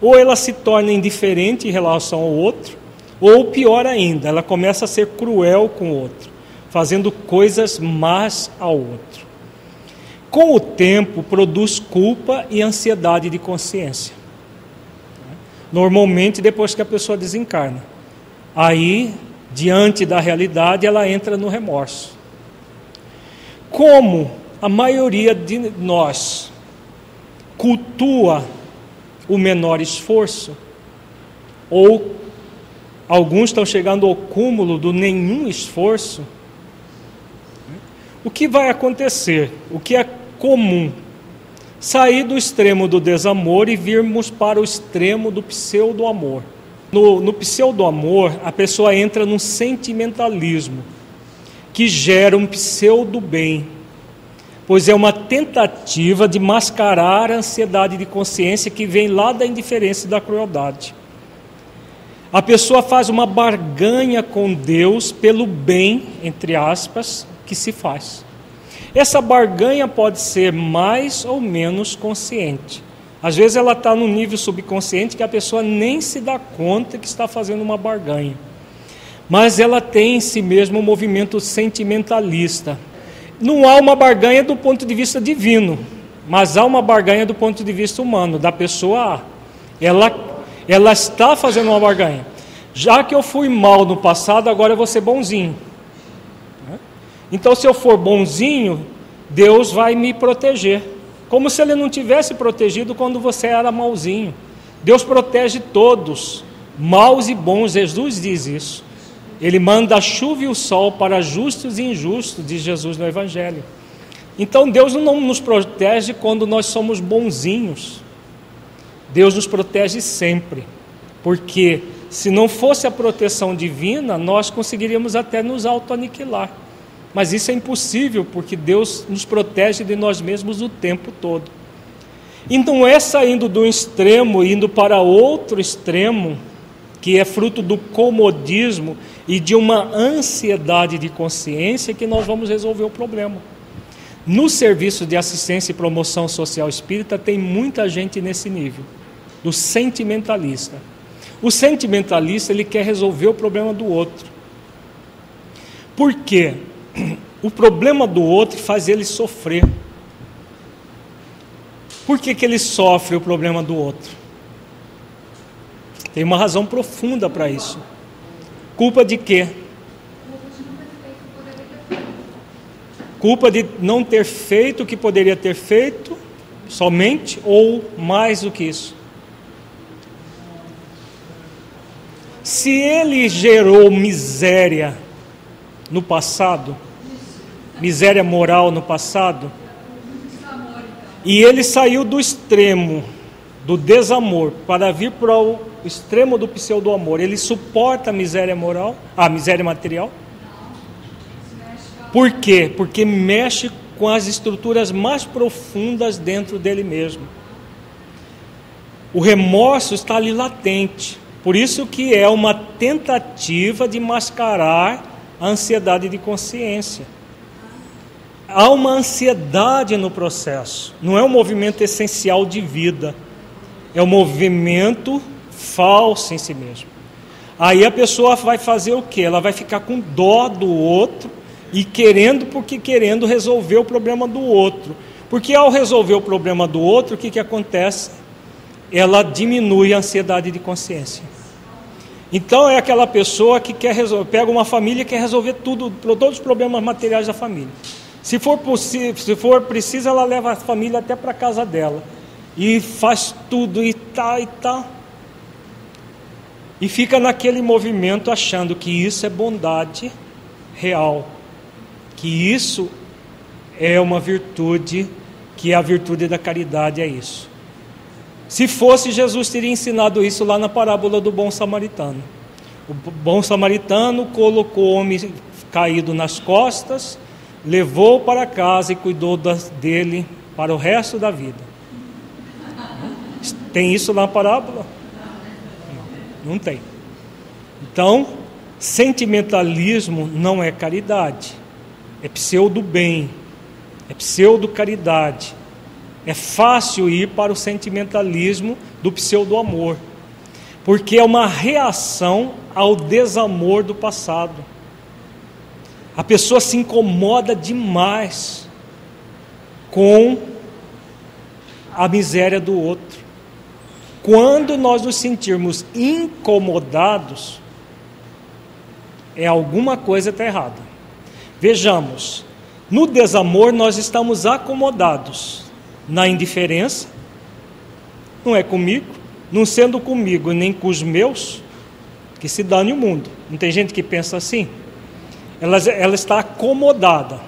ou ela se torna indiferente em relação ao outro, ou pior ainda, ela começa a ser cruel com o outro, fazendo coisas más ao outro. Com o tempo, produz culpa e ansiedade de consciência. Normalmente, depois que a pessoa desencarna. Aí, diante da realidade, ela entra no remorso. Como a maioria de nós cultua o menor esforço, ou alguns estão chegando ao cúmulo do nenhum esforço, o que vai acontecer? O que é comum? Sair do extremo do desamor e virmos para o extremo do pseudo-amor. No, no pseudo-amor, a pessoa entra num sentimentalismo que gera um pseudo-bem, pois é uma tentativa de mascarar a ansiedade de consciência que vem lá da indiferença e da crueldade. A pessoa faz uma barganha com Deus pelo bem, entre aspas, que se faz. Essa barganha pode ser mais ou menos consciente. Às vezes ela está no nível subconsciente que a pessoa nem se dá conta que está fazendo uma barganha mas ela tem em si mesmo um movimento sentimentalista. Não há uma barganha do ponto de vista divino, mas há uma barganha do ponto de vista humano, da pessoa Ela, ela está fazendo uma barganha. Já que eu fui mal no passado, agora eu vou ser bonzinho. Então, se eu for bonzinho, Deus vai me proteger. Como se Ele não tivesse protegido quando você era malzinho. Deus protege todos, maus e bons. Jesus diz isso. Ele manda a chuva e o sol para justos e injustos, diz Jesus no Evangelho. Então Deus não nos protege quando nós somos bonzinhos. Deus nos protege sempre. Porque se não fosse a proteção divina, nós conseguiríamos até nos auto-aniquilar. Mas isso é impossível, porque Deus nos protege de nós mesmos o tempo todo. Então é saindo do extremo, indo para outro extremo, que é fruto do comodismo e de uma ansiedade de consciência que nós vamos resolver o problema. No serviço de assistência e promoção social espírita tem muita gente nesse nível, do sentimentalista. O sentimentalista ele quer resolver o problema do outro. Por quê? <clears throat> O problema do outro faz ele sofrer. Por que, que ele sofre o problema do outro? Tem uma razão profunda para isso. Culpa de quê? Culpa de não ter feito o que poderia ter feito, somente ou mais do que isso? Se ele gerou miséria no passado, miséria moral no passado, e ele saiu do extremo do desamor para vir para o extremo do pseudo-amor, ele suporta a miséria moral, a miséria material? Por quê? Porque mexe com as estruturas mais profundas dentro dele mesmo. O remorso está ali latente. Por isso que é uma tentativa de mascarar a ansiedade de consciência. Há uma ansiedade no processo, não é um movimento essencial de vida é um movimento falso em si mesmo. Aí a pessoa vai fazer o que? Ela vai ficar com dó do outro e querendo, porque querendo resolver o problema do outro. Porque ao resolver o problema do outro, o que, que acontece? Ela diminui a ansiedade de consciência. Então é aquela pessoa que quer resolver, pega uma família e quer resolver tudo, todos os problemas materiais da família. Se for possível, se for preciso, ela leva a família até para a casa dela e faz tudo e tá e tá. E fica naquele movimento achando que isso é bondade real, que isso é uma virtude, que a virtude da caridade é isso. Se fosse, Jesus teria ensinado isso lá na parábola do bom samaritano. O bom samaritano colocou o homem caído nas costas, levou para casa e cuidou dele para o resto da vida. Tem isso na parábola? Não, não tem. Então, sentimentalismo não é caridade, é pseudo bem, é pseudo caridade. É fácil ir para o sentimentalismo do pseudo amor, porque é uma reação ao desamor do passado. A pessoa se incomoda demais com a miséria do outro. Quando nós nos sentirmos incomodados, é alguma coisa está errada. Vejamos, no desamor nós estamos acomodados, na indiferença, não é comigo, não sendo comigo nem com os meus, que se dane o mundo. Não tem gente que pensa assim? ela, ela está acomodada.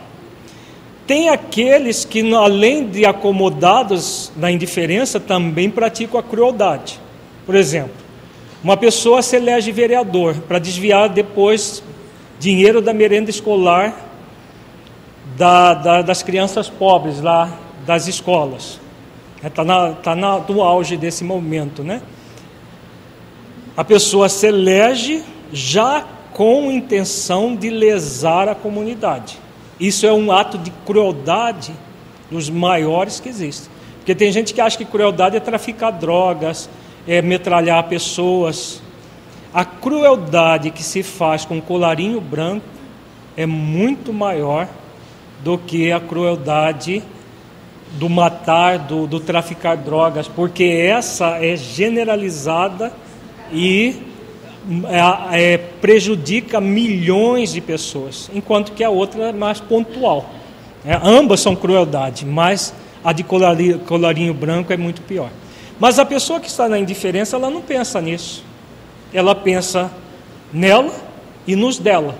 Tem aqueles que, além de acomodados na indiferença, também praticam a crueldade. Por exemplo, uma pessoa se elege vereador para desviar depois dinheiro da merenda escolar da, da, das crianças pobres lá das escolas. Está é, tá no auge desse momento, né? A pessoa se elege já com intenção de lesar a comunidade. Isso é um ato de crueldade dos maiores que existem. Porque tem gente que acha que crueldade é traficar drogas, é metralhar pessoas. A crueldade que se faz com colarinho branco é muito maior do que a crueldade do matar, do, do traficar drogas, porque essa é generalizada e é, é, prejudica milhões de pessoas, enquanto que a outra é mais pontual. É, ambas são crueldade, mas a de colarinho, colarinho branco é muito pior. Mas a pessoa que está na indiferença, ela não pensa nisso. Ela pensa nela e nos dela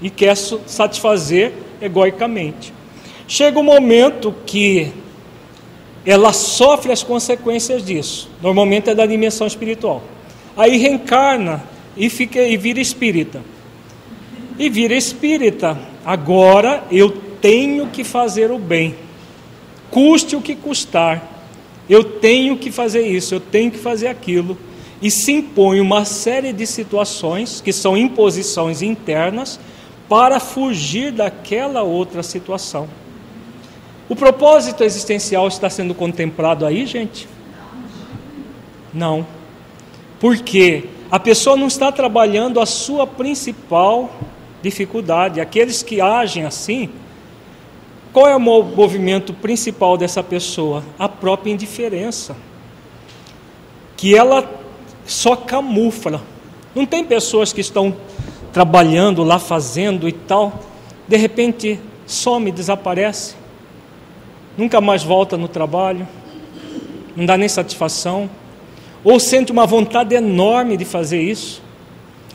e quer satisfazer egoicamente. Chega um momento que ela sofre as consequências disso. Normalmente é da dimensão espiritual. Aí reencarna e, fica, e vira espírita. E vira espírita. Agora eu tenho que fazer o bem, custe o que custar. Eu tenho que fazer isso, eu tenho que fazer aquilo. E se impõe uma série de situações, que são imposições internas, para fugir daquela outra situação. O propósito existencial está sendo contemplado aí, gente? Não. Porque a pessoa não está trabalhando a sua principal dificuldade. Aqueles que agem assim, qual é o movimento principal dessa pessoa? A própria indiferença. Que ela só camufla. Não tem pessoas que estão trabalhando lá, fazendo e tal, de repente some, desaparece, nunca mais volta no trabalho, não dá nem satisfação ou sente uma vontade enorme de fazer isso.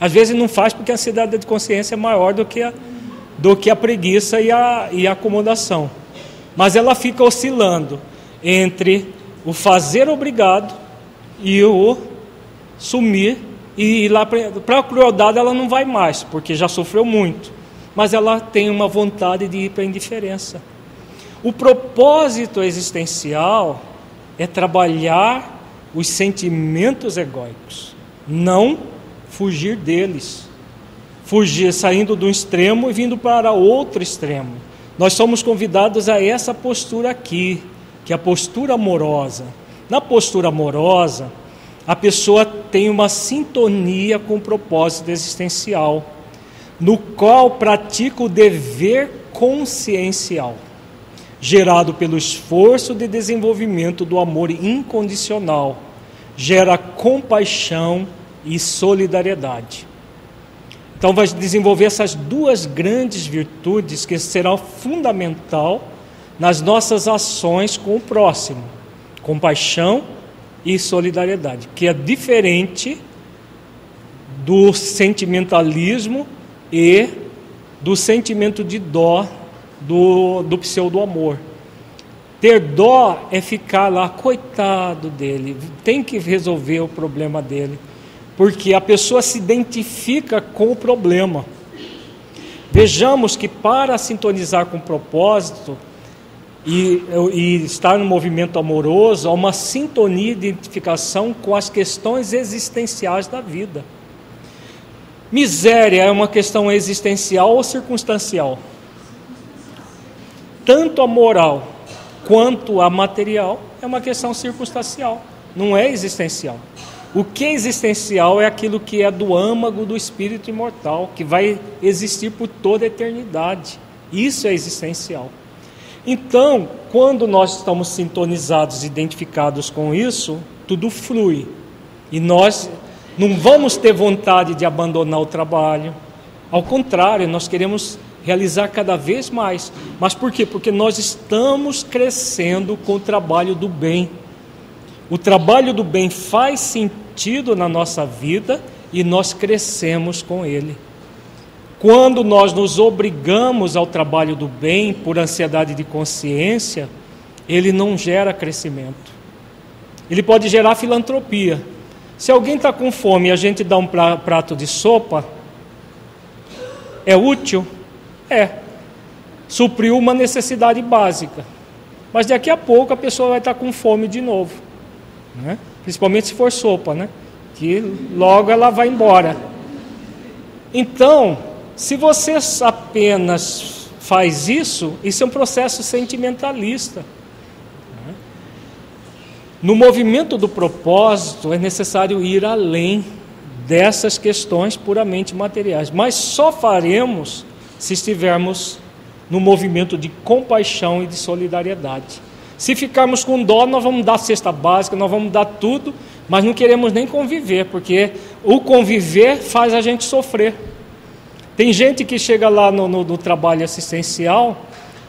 Às vezes não faz porque a ansiedade de consciência é maior do que a, do que a preguiça e a, e a acomodação. Mas ela fica oscilando entre o fazer obrigado e o sumir e ir lá para a crueldade ela não vai mais, porque já sofreu muito. Mas ela tem uma vontade de ir para a indiferença. O propósito existencial é trabalhar os sentimentos egóicos, não fugir deles. Fugir saindo de um extremo e vindo para outro extremo. Nós somos convidados a essa postura aqui, que é a postura amorosa. Na postura amorosa, a pessoa tem uma sintonia com o propósito existencial, no qual pratica o dever consciencial gerado pelo esforço de desenvolvimento do amor incondicional, gera compaixão e solidariedade. Então, vai desenvolver essas duas grandes virtudes que serão fundamental nas nossas ações com o próximo: compaixão e solidariedade, que é diferente do sentimentalismo e do sentimento de dó do, do pseudo-amor. Ter dó é ficar lá, coitado dele, tem que resolver o problema dele, porque a pessoa se identifica com o problema. Vejamos que para sintonizar com o propósito e, e estar no movimento amoroso, há uma sintonia de identificação com as questões existenciais da vida. Miséria é uma questão existencial ou circunstancial? Tanto a moral quanto a material é uma questão circunstancial, não é existencial. O que é existencial é aquilo que é do âmago do espírito imortal, que vai existir por toda a eternidade. Isso é existencial. Então, quando nós estamos sintonizados, identificados com isso, tudo flui. E nós não vamos ter vontade de abandonar o trabalho. Ao contrário, nós queremos realizar cada vez mais. Mas por quê? Porque nós estamos crescendo com o trabalho do bem. O trabalho do bem faz sentido na nossa vida e nós crescemos com ele. Quando nós nos obrigamos ao trabalho do bem por ansiedade de consciência, ele não gera crescimento. Ele pode gerar filantropia. Se alguém está com fome e a gente dá um prato de sopa, é útil? É. Supriu uma necessidade básica. Mas daqui a pouco a pessoa vai estar com fome de novo né? principalmente se for sopa, né? que logo ela vai embora. Então, se você apenas faz isso, isso é um processo sentimentalista. Né? No movimento do propósito, é necessário ir além dessas questões puramente materiais, mas só faremos se estivermos no movimento de compaixão e de solidariedade. Se ficarmos com dó, nós vamos dar cesta básica, nós vamos dar tudo, mas não queremos nem conviver, porque o conviver faz a gente sofrer. Tem gente que chega lá no, no, no trabalho assistencial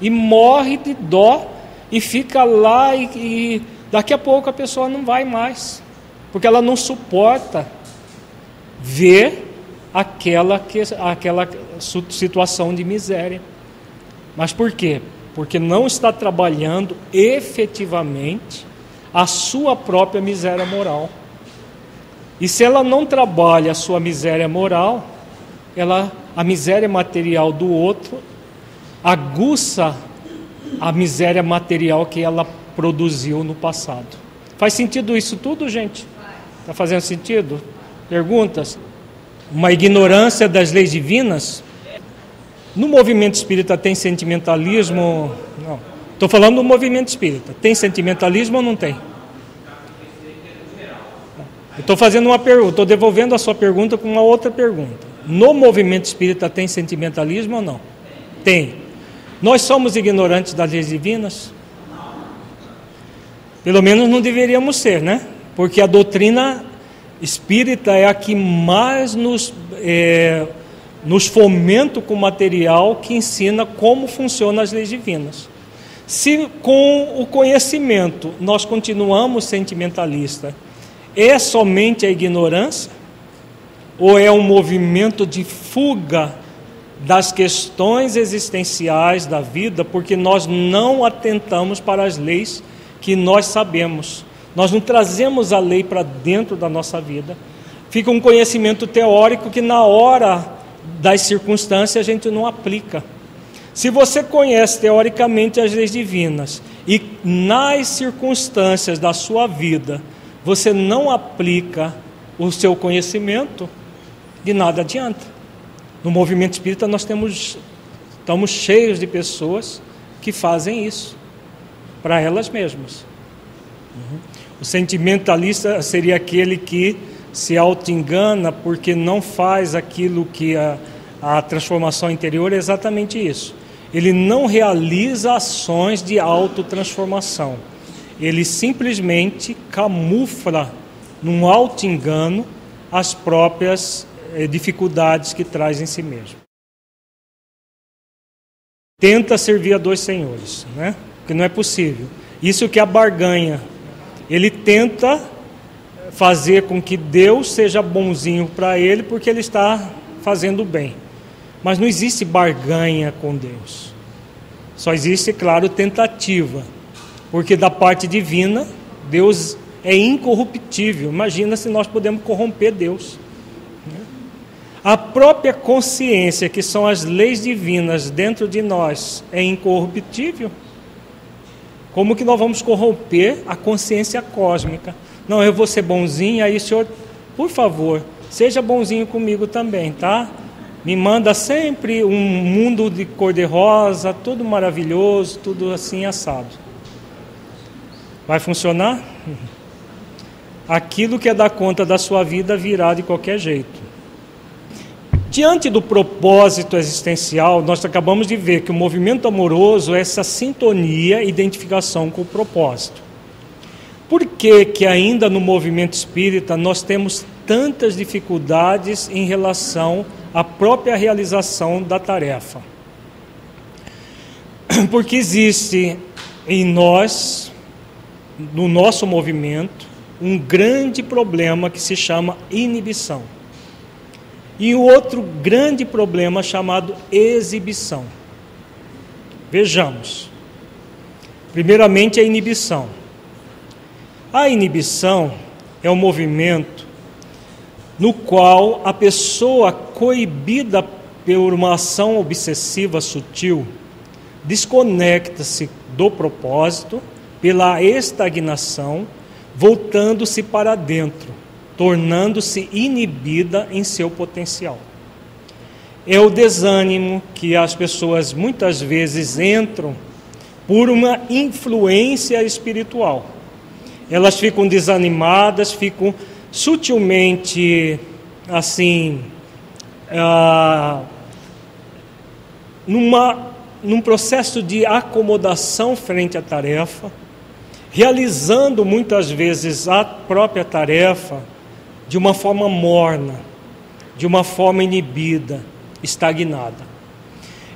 e morre de dó e fica lá e, e daqui a pouco a pessoa não vai mais, porque ela não suporta ver aquela, aquela situação de miséria. Mas por quê? porque não está trabalhando efetivamente a sua própria miséria moral. E se ela não trabalha a sua miséria moral, ela a miséria material do outro aguça a miséria material que ela produziu no passado. Faz sentido isso tudo, gente? Está fazendo sentido? Perguntas? Uma ignorância das leis divinas? No movimento espírita tem sentimentalismo? Não. Estou falando do movimento espírita. Tem sentimentalismo ou não tem? Estou fazendo uma pergunta, estou devolvendo a sua pergunta com uma outra pergunta. No movimento espírita tem sentimentalismo ou não? Tem. Nós somos ignorantes das leis divinas? Pelo menos não deveríamos ser, né? Porque a doutrina espírita é a que mais nos. É, nos fomenta com material que ensina como funcionam as leis divinas. Se com o conhecimento nós continuamos sentimentalista, é somente a ignorância? Ou é um movimento de fuga das questões existenciais da vida, porque nós não atentamos para as leis que nós sabemos. Nós não trazemos a lei para dentro da nossa vida. Fica um conhecimento teórico que na hora das circunstâncias a gente não aplica. Se você conhece teoricamente as leis divinas e nas circunstâncias da sua vida você não aplica o seu conhecimento, de nada adianta. No movimento espírita nós temos estamos cheios de pessoas que fazem isso para elas mesmas. Uhum. O sentimentalista seria aquele que se auto-engana porque não faz aquilo que a, a transformação interior é exatamente isso. Ele não realiza ações de autotransformação. Ele simplesmente camufla num auto-engano as próprias eh, dificuldades que traz em si mesmo. Tenta servir a dois senhores, né? Porque não é possível. Isso que é a barganha. Ele tenta fazer com que Deus seja bonzinho para ele porque ele está fazendo bem. Mas não existe barganha com Deus. Só existe, claro, tentativa. Porque da parte divina, Deus é incorruptível. Imagina se nós podemos corromper Deus. Né? A própria consciência, que são as leis divinas dentro de nós, é incorruptível? Como que nós vamos corromper a consciência cósmica? Não, eu vou ser bonzinho, aí o senhor, por favor, seja bonzinho comigo também, tá? Me manda sempre um mundo de cor-de-rosa, tudo maravilhoso, tudo assim assado. Vai funcionar? <laughs> Aquilo que é dar conta da sua vida virá de qualquer jeito. Diante do propósito existencial, nós acabamos de ver que o movimento amoroso é essa sintonia, identificação com o propósito. Por que, que ainda no movimento espírita nós temos tantas dificuldades em relação à própria realização da tarefa? <clears throat> Porque existe em nós, no nosso movimento, um grande problema que se chama inibição. E o outro grande problema chamado exibição. Vejamos. Primeiramente, a inibição. A inibição é um movimento no qual a pessoa coibida por uma ação obsessiva sutil desconecta-se do propósito pela estagnação, voltando-se para dentro tornando-se inibida em seu potencial. É o desânimo que as pessoas muitas vezes entram por uma influência espiritual. Elas ficam desanimadas, ficam sutilmente assim, ah, numa, num processo de acomodação frente à tarefa, realizando muitas vezes a própria tarefa de uma forma morna, de uma forma inibida, estagnada.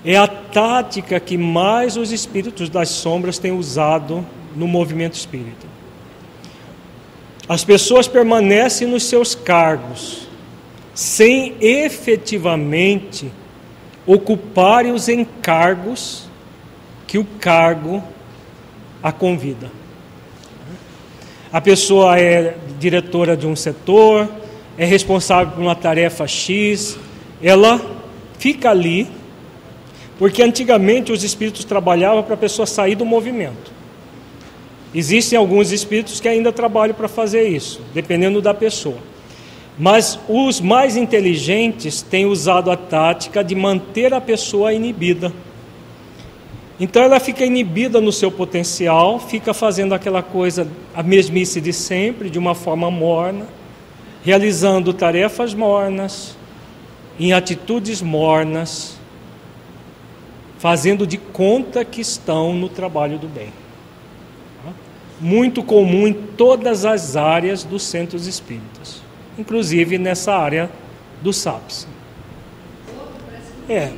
É a tática que mais os espíritos das sombras têm usado no movimento espírita. As pessoas permanecem nos seus cargos, sem efetivamente ocuparem os encargos que o cargo a convida. A pessoa é diretora de um setor, é responsável por uma tarefa X, ela fica ali, porque antigamente os espíritos trabalhavam para a pessoa sair do movimento. Existem alguns espíritos que ainda trabalham para fazer isso, dependendo da pessoa. Mas os mais inteligentes têm usado a tática de manter a pessoa inibida. Então ela fica inibida no seu potencial, fica fazendo aquela coisa, a mesmice de sempre, de uma forma morna, realizando tarefas mornas, em atitudes mornas, fazendo de conta que estão no trabalho do bem. Muito comum em todas as áreas dos centros espíritas, inclusive nessa área do SAPS. É,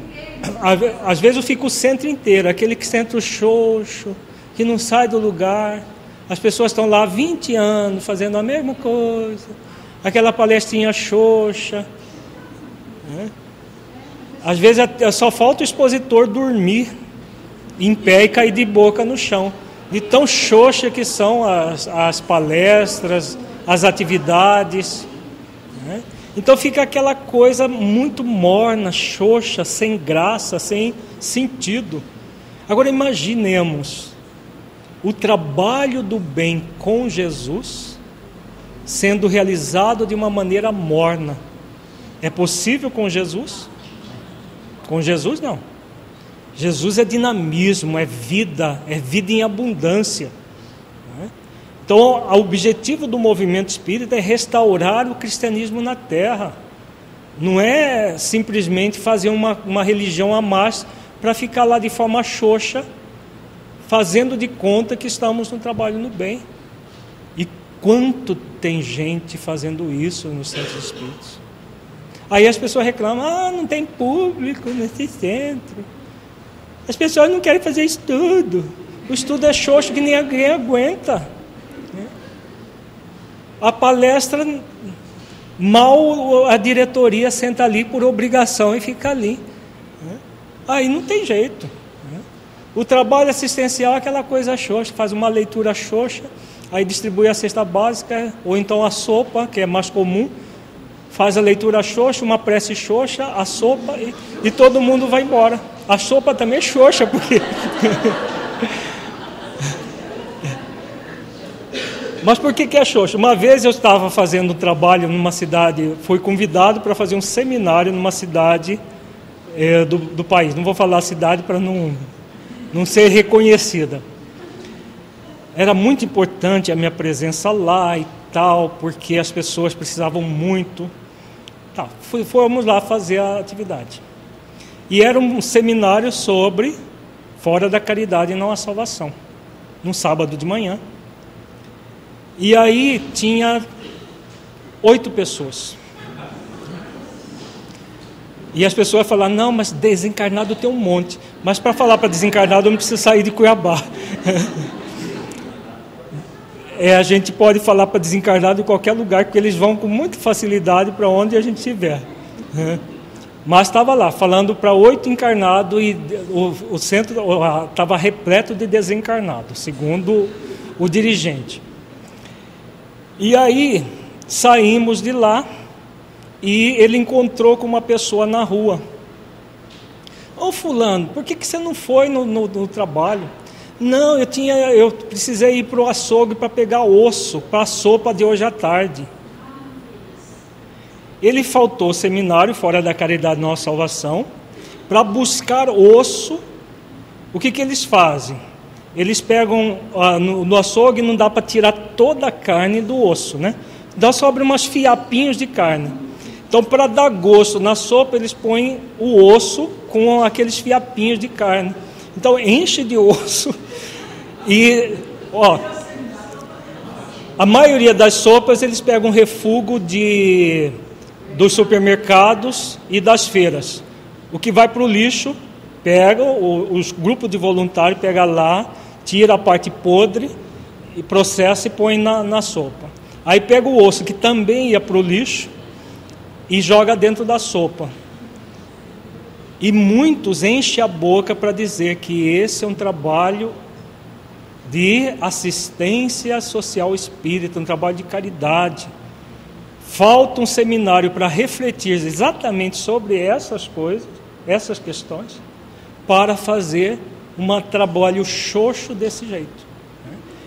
às vezes eu fico o centro inteiro, aquele que centro xoxo, que não sai do lugar. As pessoas estão lá há 20 anos fazendo a mesma coisa, aquela palestrinha xoxa. Né? Às vezes só falta o expositor dormir em pé e cair de boca no chão, de tão xoxa que são as, as palestras, as atividades. Né? Então fica aquela coisa muito morna, xoxa, sem graça, sem sentido. Agora imaginemos o trabalho do bem com Jesus sendo realizado de uma maneira morna. É possível com Jesus? Com Jesus não. Jesus é dinamismo, é vida, é vida em abundância. Então, o objetivo do movimento espírita é restaurar o cristianismo na terra. Não é simplesmente fazer uma, uma religião a mais para ficar lá de forma xoxa, fazendo de conta que estamos no trabalho no bem. E quanto tem gente fazendo isso nos centros espíritos? Aí as pessoas reclamam: ah, não tem público nesse centro. As pessoas não querem fazer estudo. O estudo é xoxo que ninguém aguenta. A palestra, mal a diretoria senta ali por obrigação e fica ali. Né? Aí não tem jeito. Né? O trabalho assistencial é aquela coisa xoxa, faz uma leitura xoxa, aí distribui a cesta básica, ou então a sopa, que é mais comum, faz a leitura xoxa, uma prece xoxa, a sopa e, e todo mundo vai embora. A sopa também é xoxa, porque. <laughs> Mas por que, que é xoxa? Uma vez eu estava fazendo um trabalho numa cidade, fui convidado para fazer um seminário numa cidade é, do, do país. Não vou falar a cidade para não, não ser reconhecida. Era muito importante a minha presença lá e tal, porque as pessoas precisavam muito. Tá, fui, fomos lá fazer a atividade. E era um seminário sobre fora da caridade e não a salvação, num sábado de manhã. E aí tinha oito pessoas. E as pessoas falaram, não, mas desencarnado tem um monte. Mas para falar para desencarnado eu não preciso sair de Cuiabá. <laughs> é, a gente pode falar para desencarnado em qualquer lugar, porque eles vão com muita facilidade para onde a gente estiver. <laughs> Mas estava lá, falando para oito encarnados e o, o centro estava repleto de desencarnados, segundo o dirigente. E aí saímos de lá e ele encontrou com uma pessoa na rua. Ô fulano, por que, que você não foi no, no, no trabalho? Não, eu tinha, eu precisei ir para o açougue para pegar osso para a sopa de hoje à tarde. Ele faltou seminário fora da caridade nossa salvação para buscar osso. O que, que eles fazem? Eles pegam ah, no, no açougue não dá para tirar toda a carne do osso, né? Dá sobre umas fiapinhos de carne. Então, para dar gosto na sopa, eles põem o osso com aqueles fiapinhos de carne. Então, enche de <laughs> osso e, ó, a maioria das sopas eles pegam refúgio de dos supermercados e das feiras. O que vai para o lixo, pega, os grupos de voluntários pega lá, tira a parte podre e processa e põe na, na sopa. Aí pega o osso, que também ia para o lixo, e joga dentro da sopa. E muitos enchem a boca para dizer que esse é um trabalho de assistência social espírita, um trabalho de caridade. Falta um seminário para refletir exatamente sobre essas coisas, essas questões, para fazer um trabalho xoxo desse jeito.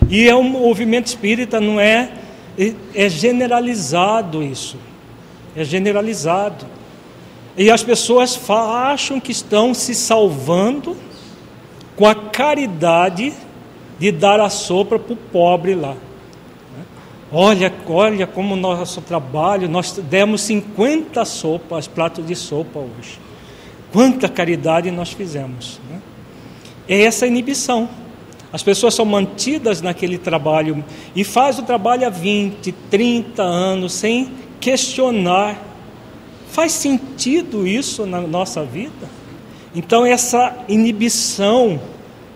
E é um movimento espírita, não é, é generalizado isso é generalizado. E as pessoas acham que estão se salvando com a caridade de dar a sopa para o pobre lá. Olha, olha como nosso trabalho, nós demos 50 sopas, pratos de sopa hoje. Quanta caridade nós fizemos. Né? É essa inibição. As pessoas são mantidas naquele trabalho e faz o trabalho há 20, 30 anos sem questionar: faz sentido isso na nossa vida? Então, essa inibição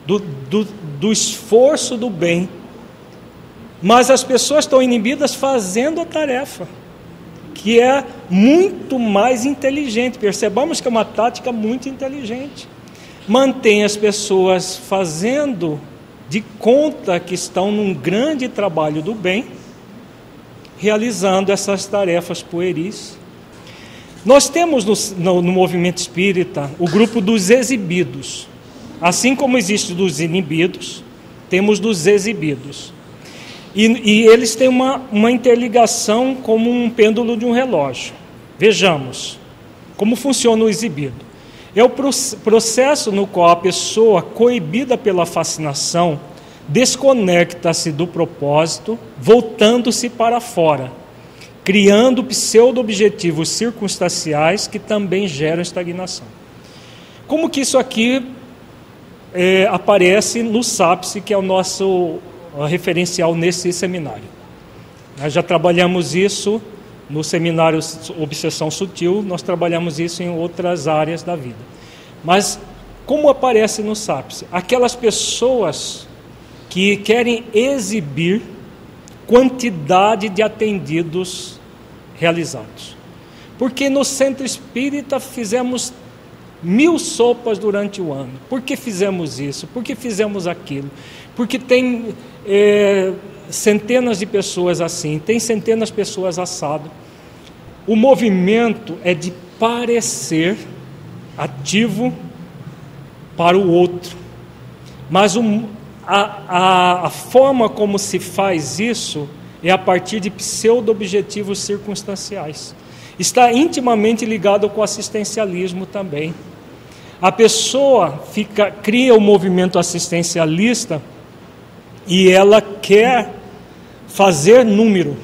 do, do, do esforço do bem. Mas as pessoas estão inibidas fazendo a tarefa, que é muito mais inteligente. Percebamos que é uma tática muito inteligente. Mantém as pessoas fazendo de conta que estão num grande trabalho do bem realizando essas tarefas pueris. Nós temos no, no, movimento espírita o grupo dos exibidos. Assim como existe dos inibidos, temos dos exibidos. E, e eles têm uma, uma interligação como um pêndulo de um relógio. Vejamos como funciona o exibido. É o processo no qual a pessoa, coibida pela fascinação, desconecta-se do propósito, voltando-se para fora, criando pseudo-objetivos circunstanciais que também geram estagnação. Como que isso aqui é, aparece no SAPSE, que é o nosso referencial nesse seminário? Nós já trabalhamos isso no seminário Obsessão Sutil, nós trabalhamos isso em outras áreas da vida. Mas como aparece no SAPSE? Aquelas pessoas que querem exibir quantidade de atendidos realizados. Porque no centro espírita fizemos mil sopas durante o ano. Por que fizemos isso? Por que fizemos aquilo? Porque tem é, centenas de pessoas assim, tem centenas de pessoas assado. O movimento é de parecer ativo para o outro, mas o, a, a, a forma como se faz isso é a partir de pseudo-objetivos circunstanciais. Está intimamente ligado com o assistencialismo também. A pessoa fica, cria o um movimento assistencialista e ela quer fazer número.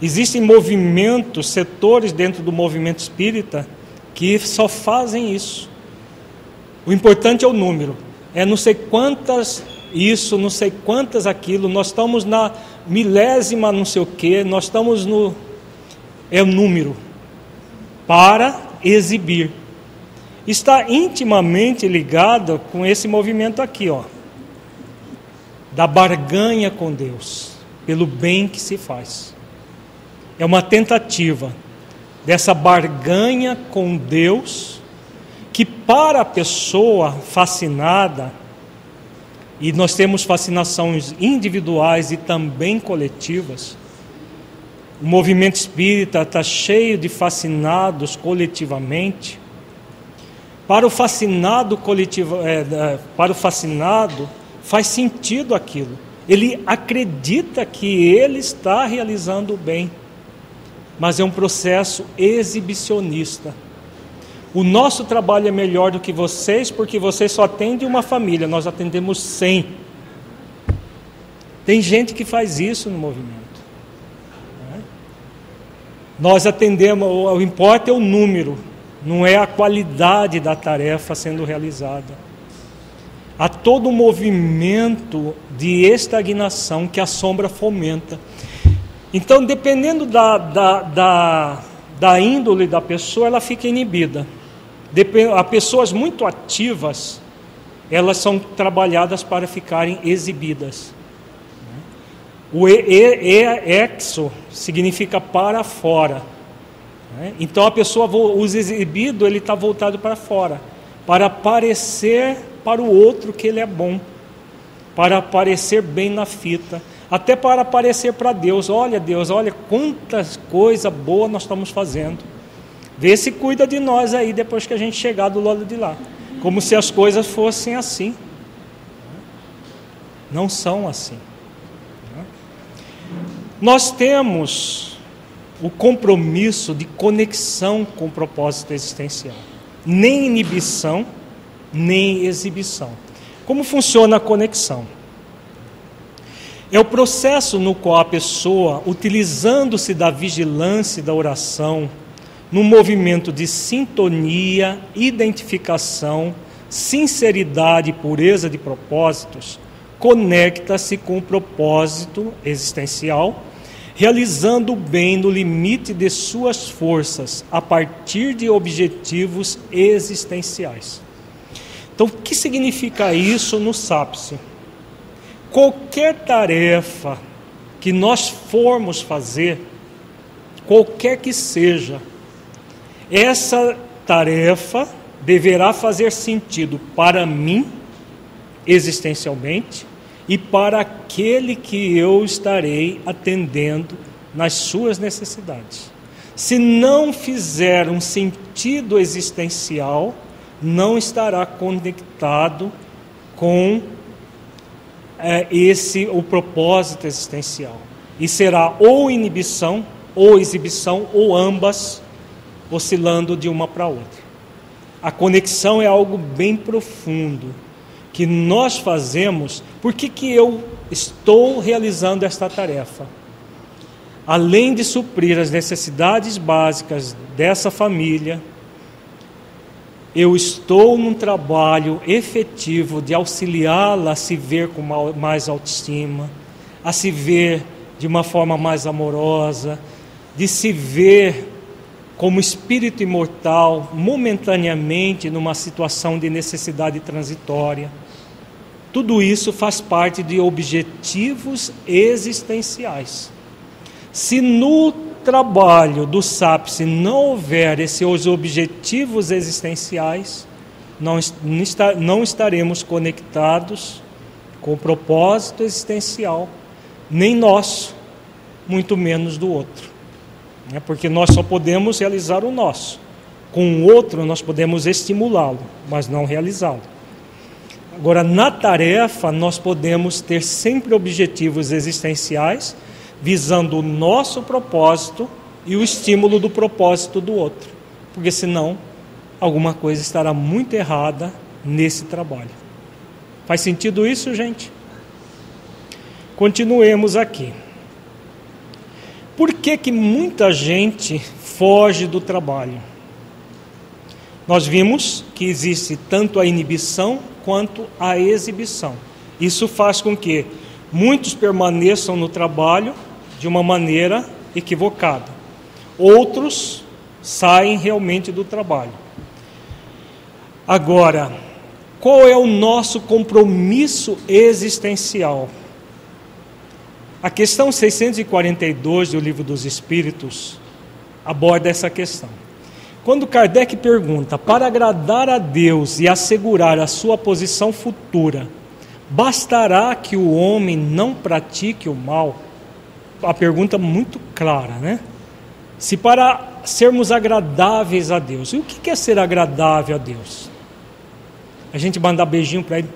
Existem movimentos, setores dentro do movimento espírita que só fazem isso. O importante é o número. É não sei quantas isso, não sei quantas aquilo. Nós estamos na milésima não sei o que, nós estamos no. É o número. Para exibir está intimamente ligada com esse movimento aqui, ó, da barganha com Deus, pelo bem que se faz. É uma tentativa dessa barganha com Deus, que para a pessoa fascinada, e nós temos fascinações individuais e também coletivas, o movimento espírita está cheio de fascinados coletivamente, para o fascinado coletivo, é, para o fascinado faz sentido aquilo. Ele acredita que ele está realizando o bem, mas é um processo exibicionista. O nosso trabalho é melhor do que vocês, porque vocês só atendem uma família, nós atendemos 100. Tem gente que faz isso no movimento. Né? Nós atendemos, o importa é o número, não é a qualidade da tarefa sendo realizada. Há todo um movimento de estagnação que a sombra fomenta. Então, dependendo da, da, da, da índole da pessoa, ela fica inibida. Há pessoas muito ativas, elas são trabalhadas para ficarem exibidas. O e, e, e, exo significa para fora. Né? Então a pessoa, os exibido, ele está voltado para fora, para parecer para o outro que ele é bom, para aparecer bem na fita, até para aparecer para Deus. Olha, Deus, olha quantas coisas boas nós estamos fazendo. Vê se cuida de nós aí depois que a gente chegar do lado de lá. Como se as coisas fossem assim. Não são assim. Nós temos o compromisso de conexão com o propósito existencial. Nem inibição, nem exibição. Como funciona a conexão? É o processo no qual a pessoa, utilizando-se da vigilância e da oração, num movimento de sintonia, identificação, sinceridade e pureza de propósitos, conecta-se com o propósito existencial realizando o bem no limite de suas forças, a partir de objetivos existenciais. Então, o que significa isso no SAPSE? Qualquer tarefa que nós formos fazer, qualquer que seja, essa tarefa deverá fazer sentido para mim, existencialmente, e para aquele que eu estarei atendendo nas suas necessidades. Se não fizer um sentido existencial, não estará conectado com é, esse o propósito existencial e será ou inibição ou exibição ou ambas oscilando de uma para outra. A conexão é algo bem profundo que nós fazemos, por que, que eu estou realizando esta tarefa? Além de suprir as necessidades básicas dessa família, eu estou num trabalho efetivo de auxiliá-la a se ver com mais autoestima, a se ver de uma forma mais amorosa, de se ver como espírito imortal momentaneamente numa situação de necessidade transitória. Tudo isso faz parte de objetivos existenciais. Se no trabalho do SAPS não houver esses objetivos existenciais, não, estaremos conectados com o propósito existencial, nem nosso, muito menos do outro. né? porque nós só podemos realizar o nosso. Com o outro, nós podemos estimulá-lo, mas não realizá-lo. Agora, na tarefa, nós podemos ter sempre objetivos existenciais, visando o nosso propósito e o estímulo do propósito do outro, porque senão alguma coisa estará muito errada nesse trabalho. Faz sentido isso, gente? Continuemos aqui. Por que, que muita gente foge do trabalho? Nós vimos que existe tanto a inibição quanto a exibição. Isso faz com que muitos permaneçam no trabalho de uma maneira equivocada. Outros saem realmente do trabalho. Agora, qual é o nosso compromisso existencial? A questão 642 do Livro dos Espíritos aborda essa questão. Quando Kardec pergunta, para agradar a Deus e assegurar a sua posição futura, bastará que o homem não pratique o mal? A pergunta muito clara, né? Se para sermos agradáveis a Deus, e o que é ser agradável a Deus? A gente mandar beijinho para ele,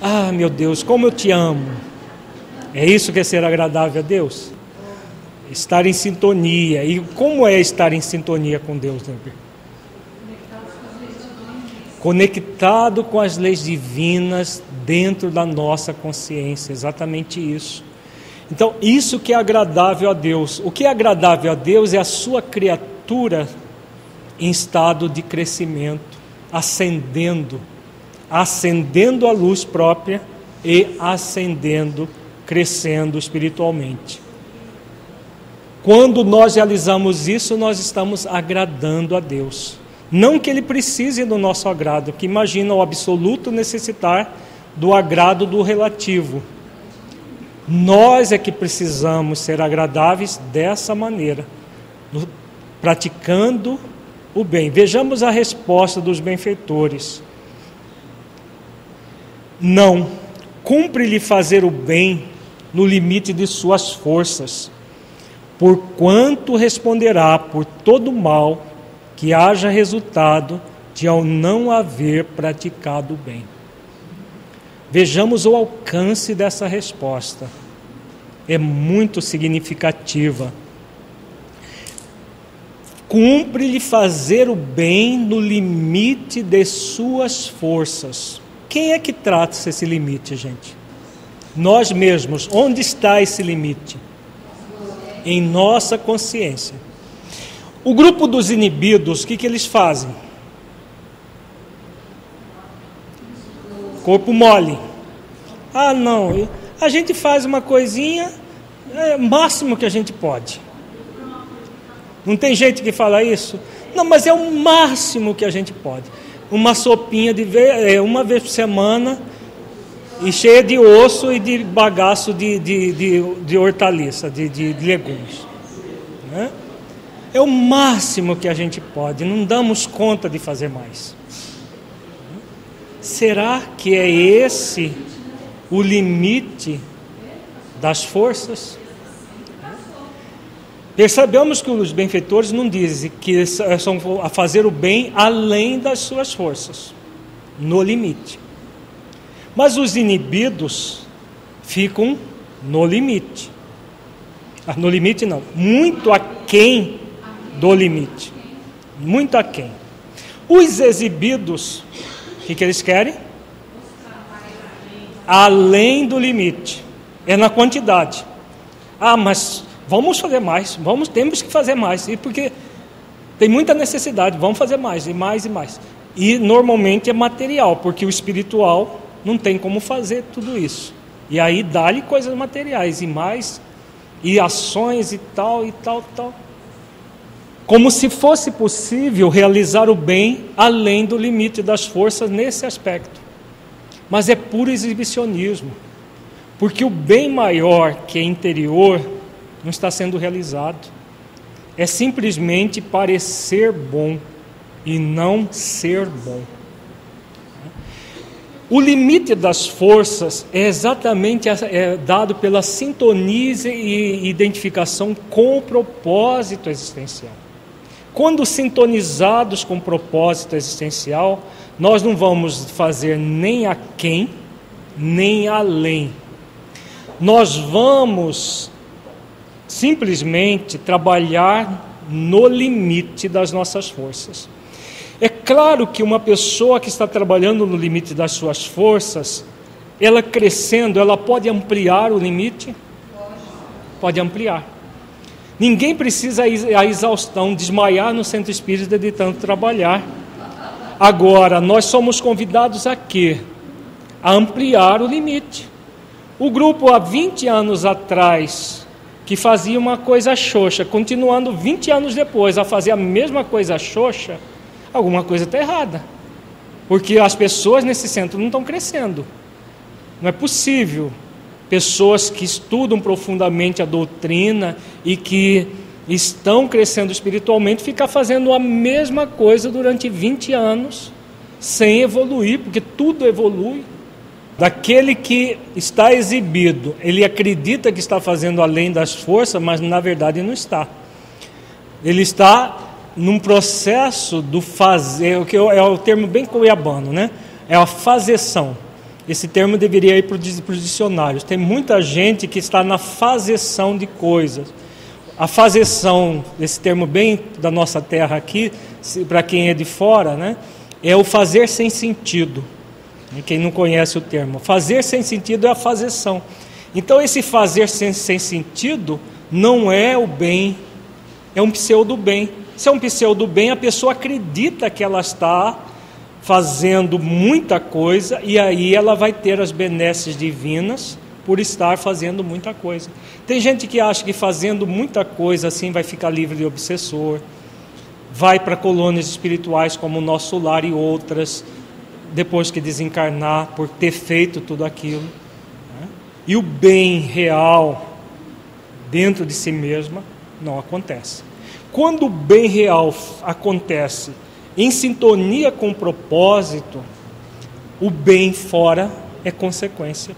ah, meu Deus, como eu te amo. É isso que é ser agradável a Deus? Estar em sintonia. E como é estar em sintonia com Deus, né? Conectado com as leis divinas dentro da nossa consciência, exatamente isso. Então, isso que é agradável a Deus. O que é agradável a Deus é a sua criatura em estado de crescimento, ascendendo, ascendendo a luz própria e ascendendo, crescendo espiritualmente. Quando nós realizamos isso, nós estamos agradando a Deus. Não que ele precise do nosso agrado, que imagina o absoluto necessitar do agrado do relativo. Nós é que precisamos ser agradáveis dessa maneira, praticando o bem. Vejamos a resposta dos benfeitores. Não, cumpre-lhe fazer o bem no limite de suas forças, porquanto responderá por todo mal que haja resultado de ao não haver praticado o bem. Vejamos o alcance dessa resposta. É muito significativa. Cumpre-lhe fazer o bem no limite de suas forças. Quem é que trata esse limite, gente? Nós mesmos. Onde está esse limite? Em nossa consciência. O grupo dos inibidos, o que, que eles fazem? Corpo mole. Ah, não, a gente faz uma coisinha, é o máximo que a gente pode. Não tem gente que fala isso? Não, mas é o máximo que a gente pode. Uma sopinha de é, uma vez por semana e cheia de osso e de bagaço de, de, de, de hortaliça, de, de legumes. Né? É o máximo que a gente pode, não damos conta de fazer mais. Será que é esse o limite das forças? Percebemos que os benfeitores não dizem que são a fazer o bem além das suas forças, no limite. Mas os inibidos ficam no limite. Ah, no limite não, muito aquém do limite. Muito aquém. Os exibidos, o que, que eles querem? Além do limite. É na quantidade. Ah, mas vamos fazer mais, vamos, temos que fazer mais. E porque tem muita necessidade, vamos fazer mais, e mais e mais. E normalmente é material, porque o espiritual não tem como fazer tudo isso. E aí dá-lhe coisas materiais, e mais, e ações e tal, e tal, tal como se fosse possível realizar o bem além do limite das forças nesse aspecto. Mas é puro exibicionismo, porque o bem maior que é interior não está sendo realizado. É simplesmente parecer bom e não ser bom. O limite das forças é exatamente é dado pela sintonia e identificação com o propósito existencial. Quando sintonizados com o propósito existencial, nós não vamos fazer nem a quem, nem além. Nós vamos simplesmente trabalhar no limite das nossas forças. É claro que uma pessoa que está trabalhando no limite das suas forças, ela crescendo, ela pode ampliar o limite? Pode ampliar. Ninguém precisa a exaustão, desmaiar no centro espírita de tanto trabalhar. Agora, nós somos convidados a quê? A ampliar o limite. O grupo há 20 anos atrás, que fazia uma coisa xoxa, continuando 20 anos depois a fazer a mesma coisa xoxa, alguma coisa está errada. Porque as pessoas nesse centro não estão crescendo. Não é possível pessoas que estudam profundamente a doutrina e que estão crescendo espiritualmente ficar fazendo a mesma coisa durante 20 anos sem evoluir, porque tudo evolui. Daquele que está exibido, ele acredita que está fazendo além das forças, mas na verdade não está. Ele está num processo do fazer, o que é o termo bem cuiabano, né? É a fazeção. Esse termo deveria ir para os dicionários. Tem muita gente que está na fazeção de coisas. A fazeção, esse termo bem da nossa terra aqui, para quem é de fora, né? É o fazer sem sentido. Quem não conhece o termo. Fazer sem sentido é a fazeção. Então, esse fazer sem, sem sentido não é o bem, é um pseudo bem. Se é um pseudo bem, a pessoa acredita que ela está fazendo muita coisa e aí ela vai ter as benesses divinas por estar fazendo muita coisa. Tem gente que acha que fazendo muita coisa assim vai ficar livre de obsessor, vai para colônias espirituais como o nosso lar e outras, depois que desencarnar, por ter feito tudo aquilo. Né? E o bem real dentro de si mesma não acontece. Quando o bem real acontece em sintonia com o propósito, o bem fora é consequência.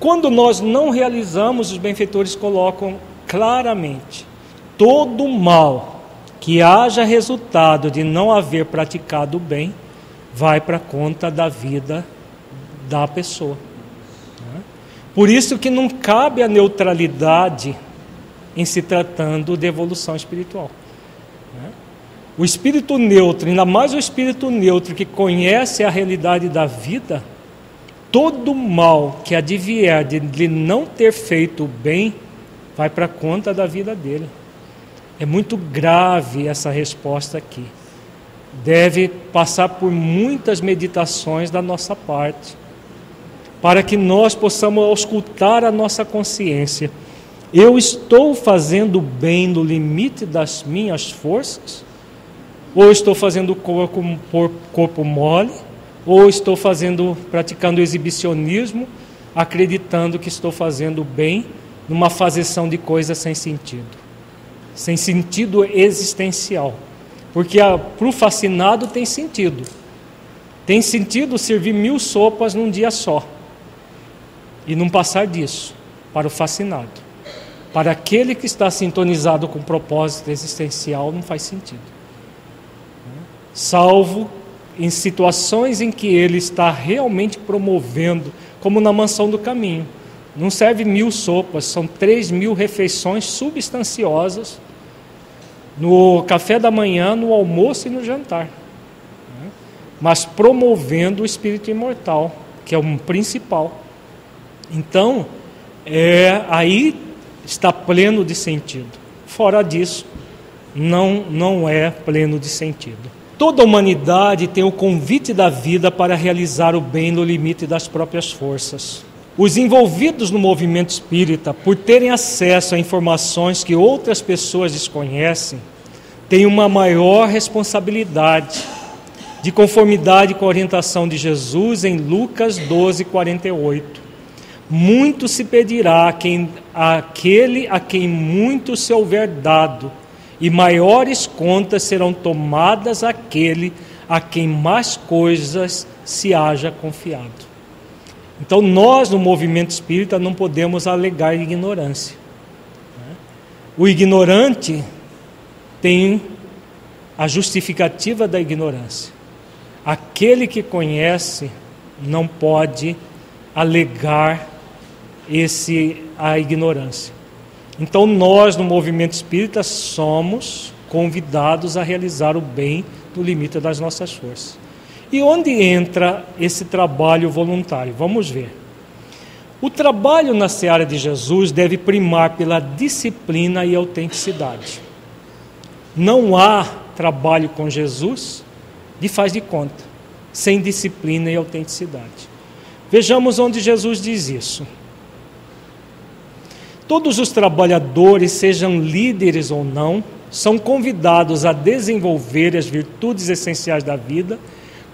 Quando nós não realizamos, os benfeitores colocam claramente: todo mal que haja resultado de não haver praticado o bem, vai para conta da vida da pessoa. Por isso que não cabe a neutralidade em se tratando de evolução espiritual. O espírito neutro, ainda mais o espírito neutro que conhece a realidade da vida, todo mal que advier de, de não ter feito o bem, vai para conta da vida dele. É muito grave essa resposta aqui. Deve passar por muitas meditações da nossa parte, para que nós possamos auscultar a nossa consciência eu estou fazendo bem no limite das minhas forças? Ou estou fazendo corpo, corpo mole? Ou estou fazendo, praticando exibicionismo, acreditando que estou fazendo bem numa fazeção de coisas sem sentido? Sem sentido existencial. Porque para o fascinado tem sentido. Tem sentido servir mil sopas num dia só. E não passar disso para o fascinado. Para aquele que está sintonizado com o propósito existencial, não faz sentido. Salvo em situações em que ele está realmente promovendo, como na mansão do caminho. Não serve mil sopas, são três mil refeições substanciosas no café da manhã, no almoço e no jantar. Mas promovendo o espírito imortal, que é o principal. Então, é, aí está pleno de sentido. Fora disso, não, não é pleno de sentido. Toda a humanidade tem o convite da vida para realizar o bem no limite das próprias forças. Os envolvidos no movimento espírita, por terem acesso a informações que outras pessoas desconhecem, têm uma maior responsabilidade, de conformidade com a orientação de Jesus em Lucas 12, 48 muito se pedirá a quem, àquele a quem muito se houver dado, e maiores contas serão tomadas àquele a quem mais coisas se haja confiado. Então, nós no movimento espírita não podemos alegar ignorância. O ignorante tem a justificativa da ignorância. Aquele que conhece não pode alegar esse a ignorância. Então nós no movimento espírita somos convidados a realizar o bem no limite das nossas forças. E onde entra esse trabalho voluntário? Vamos ver. O trabalho na seara de Jesus deve primar pela disciplina e autenticidade. Não há trabalho com Jesus de faz de conta, sem disciplina e autenticidade. Vejamos onde Jesus diz isso. Todos os trabalhadores, sejam líderes ou não, são convidados a desenvolver as virtudes essenciais da vida,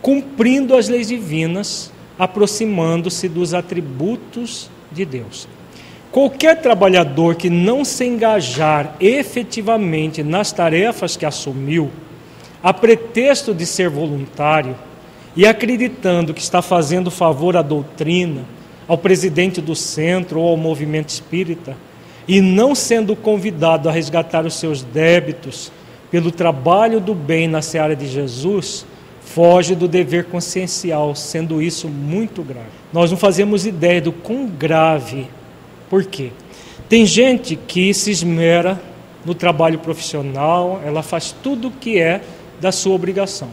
cumprindo as leis divinas, aproximando-se dos atributos de Deus. Qualquer trabalhador que não se engajar efetivamente nas tarefas que assumiu, a pretexto de ser voluntário e acreditando que está fazendo favor à doutrina, ao presidente do centro ou ao movimento espírita, e não sendo convidado a resgatar os seus débitos pelo trabalho do bem na seara de Jesus, foge do dever consciencial, sendo isso muito grave. Nós não fazemos ideia do quão grave. Por quê? Tem gente que se esmera no trabalho profissional, ela faz tudo o que é da sua obrigação.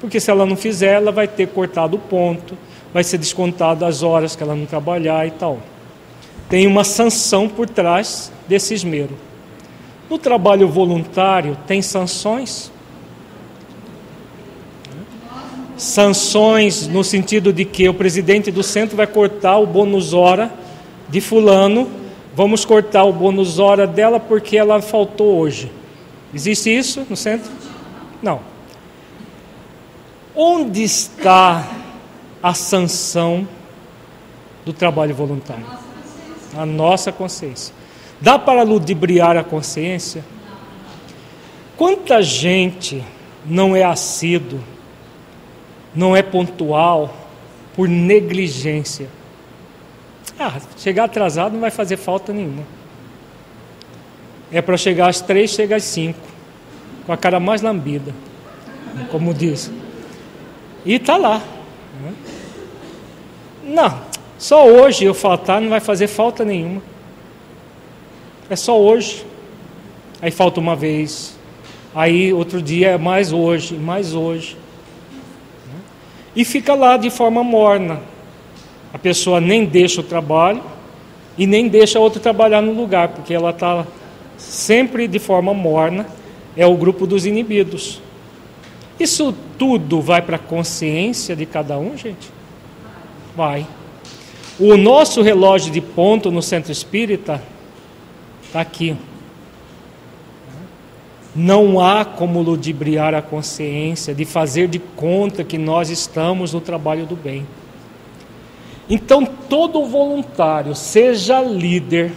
Porque se ela não fizer, ela vai ter cortado o ponto, vai ser descontado as horas que ela não trabalhar e tal. Tem uma sanção por trás desse esmero. No trabalho voluntário, tem sanções? Sanções no sentido de que o presidente do centro vai cortar o bônus hora de fulano, vamos cortar o bônus hora dela porque ela faltou hoje. Existe isso no centro? Não. Onde está a sanção do trabalho voluntário? A nossa consciência. Dá para ludibriar a consciência? Quanta gente não é assíduo, não é pontual por negligência? Ah, chegar atrasado não vai fazer falta nenhuma. É para chegar às três, chega às cinco, com a cara mais lambida, como diz. E está lá. Né? Não, só hoje eu faltar não vai fazer falta nenhuma. É só hoje. Aí falta uma vez. Aí outro dia é mais hoje, mais hoje. E fica lá de forma morna. A pessoa nem deixa o trabalho e nem deixa outro trabalhar no lugar, porque ela está sempre de forma morna. É o grupo dos inibidos. Isso tudo vai para a consciência de cada um, gente? Vai. O nosso relógio de ponto no centro espírita está aqui. Não há como ludibriar a consciência de fazer de conta que nós estamos no trabalho do bem. Então, todo voluntário, seja líder,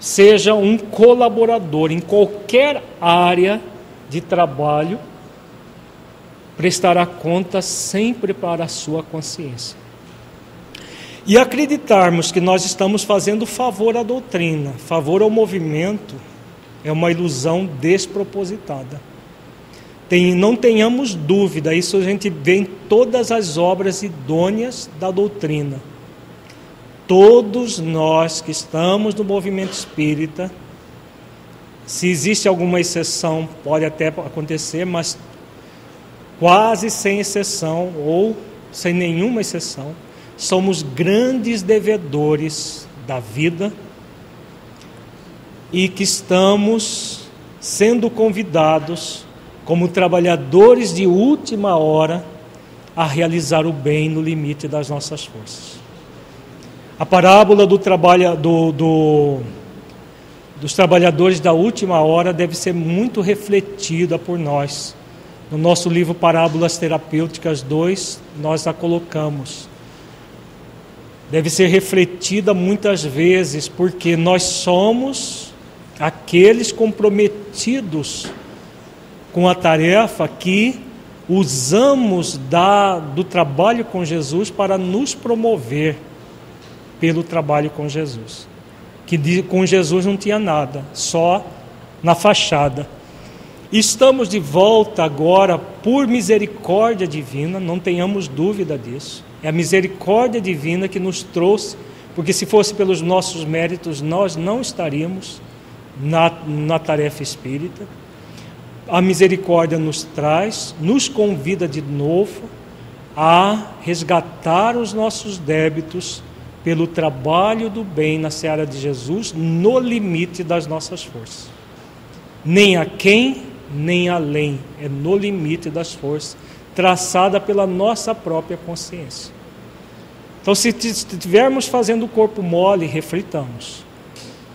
seja um colaborador em qualquer área de trabalho, prestará conta sempre para a sua consciência e acreditarmos que nós estamos fazendo favor à doutrina, favor ao movimento, é uma ilusão despropositada. Tem, não tenhamos dúvida, isso a gente vê em todas as obras idôneas da doutrina. Todos nós que estamos no movimento espírita, se existe alguma exceção, pode até acontecer, mas quase sem exceção ou sem nenhuma exceção, somos grandes devedores da vida e que estamos sendo convidados como trabalhadores de última hora a realizar o bem no limite das nossas forças. A parábola do trabalho do, do, dos trabalhadores da última hora deve ser muito refletida por nós. No nosso livro Parábolas Terapêuticas 2, nós a colocamos deve ser refletida muitas vezes, porque nós somos aqueles comprometidos com a tarefa que usamos da, do trabalho com Jesus para nos promover pelo trabalho com Jesus. Que com Jesus não tinha nada, só na fachada. Estamos de volta agora por misericórdia divina, não tenhamos dúvida disso. É a misericórdia divina que nos trouxe, porque se fosse pelos nossos méritos, nós não estaríamos na, na tarefa espírita. A misericórdia nos traz, nos convida de novo a resgatar os nossos débitos pelo trabalho do bem na seara de Jesus, no limite das nossas forças. Nem a quem, nem além, é no limite das forças, traçada pela nossa própria consciência. Então, se estivermos fazendo o corpo mole, reflitamos.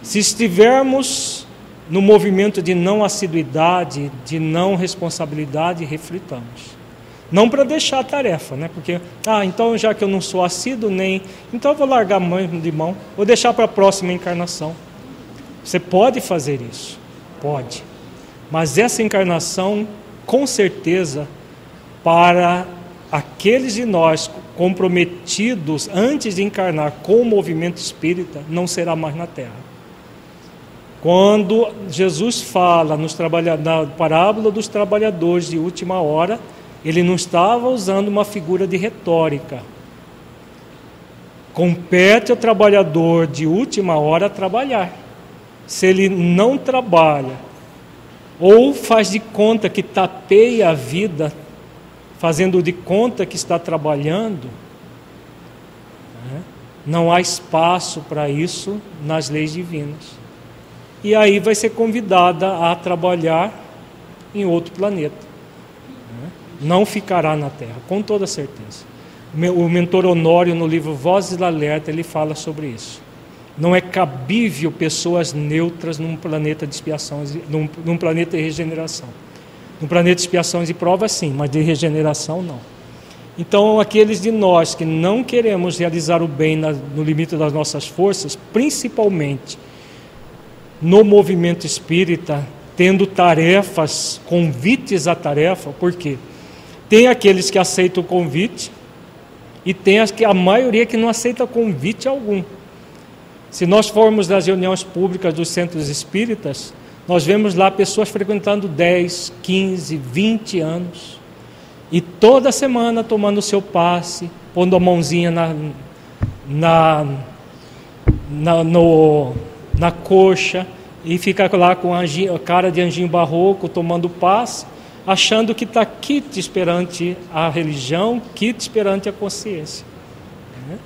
Se estivermos no movimento de não assiduidade, de não responsabilidade, reflitamos. Não para deixar a tarefa, né? Porque, ah, então já que eu não sou assíduo, nem. Então eu vou largar de mão, vou deixar para a próxima encarnação. Você pode fazer isso, pode. Mas essa encarnação, com certeza, para aqueles de nós comprometidos antes de encarnar com o movimento espírita, não será mais na Terra. Quando Jesus fala nos na parábola dos trabalhadores de última hora, ele não estava usando uma figura de retórica. Compete ao trabalhador de última hora trabalhar. Se ele não trabalha, ou faz de conta que tapeia a vida, fazendo de conta que está trabalhando, né? não há espaço para isso nas leis divinas e aí vai ser convidada a trabalhar em outro planeta. Né? Não ficará na Terra, com toda certeza. O mentor Honório, no livro Vozes da Alerta, ele fala sobre isso. Não é cabível pessoas neutras num planeta de expiações, num, num planeta de regeneração. No planeta de expiações e provas, sim, mas de regeneração, não. Então, aqueles de nós que não queremos realizar o bem na, no limite das nossas forças, principalmente no movimento espírita, tendo tarefas, convites à tarefa, por quê? Tem aqueles que aceitam o convite e tem as que a maioria que não aceita convite algum. Se nós formos nas reuniões públicas dos centros espíritas, nós vemos lá pessoas frequentando 10, 15, 20 anos e toda semana tomando o seu passe, pondo a mãozinha na, na, na no, na coxa e fica lá com a cara de anjinho barroco, tomando paz, achando que está quite perante a religião, quite perante a consciência. Né?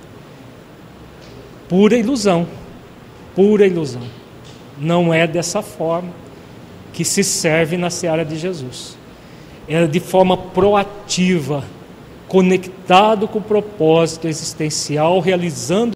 Pura ilusão, pura ilusão. Não é dessa forma que se serve na seara de Jesus. É de forma proativa, conectado com o propósito existencial, realizando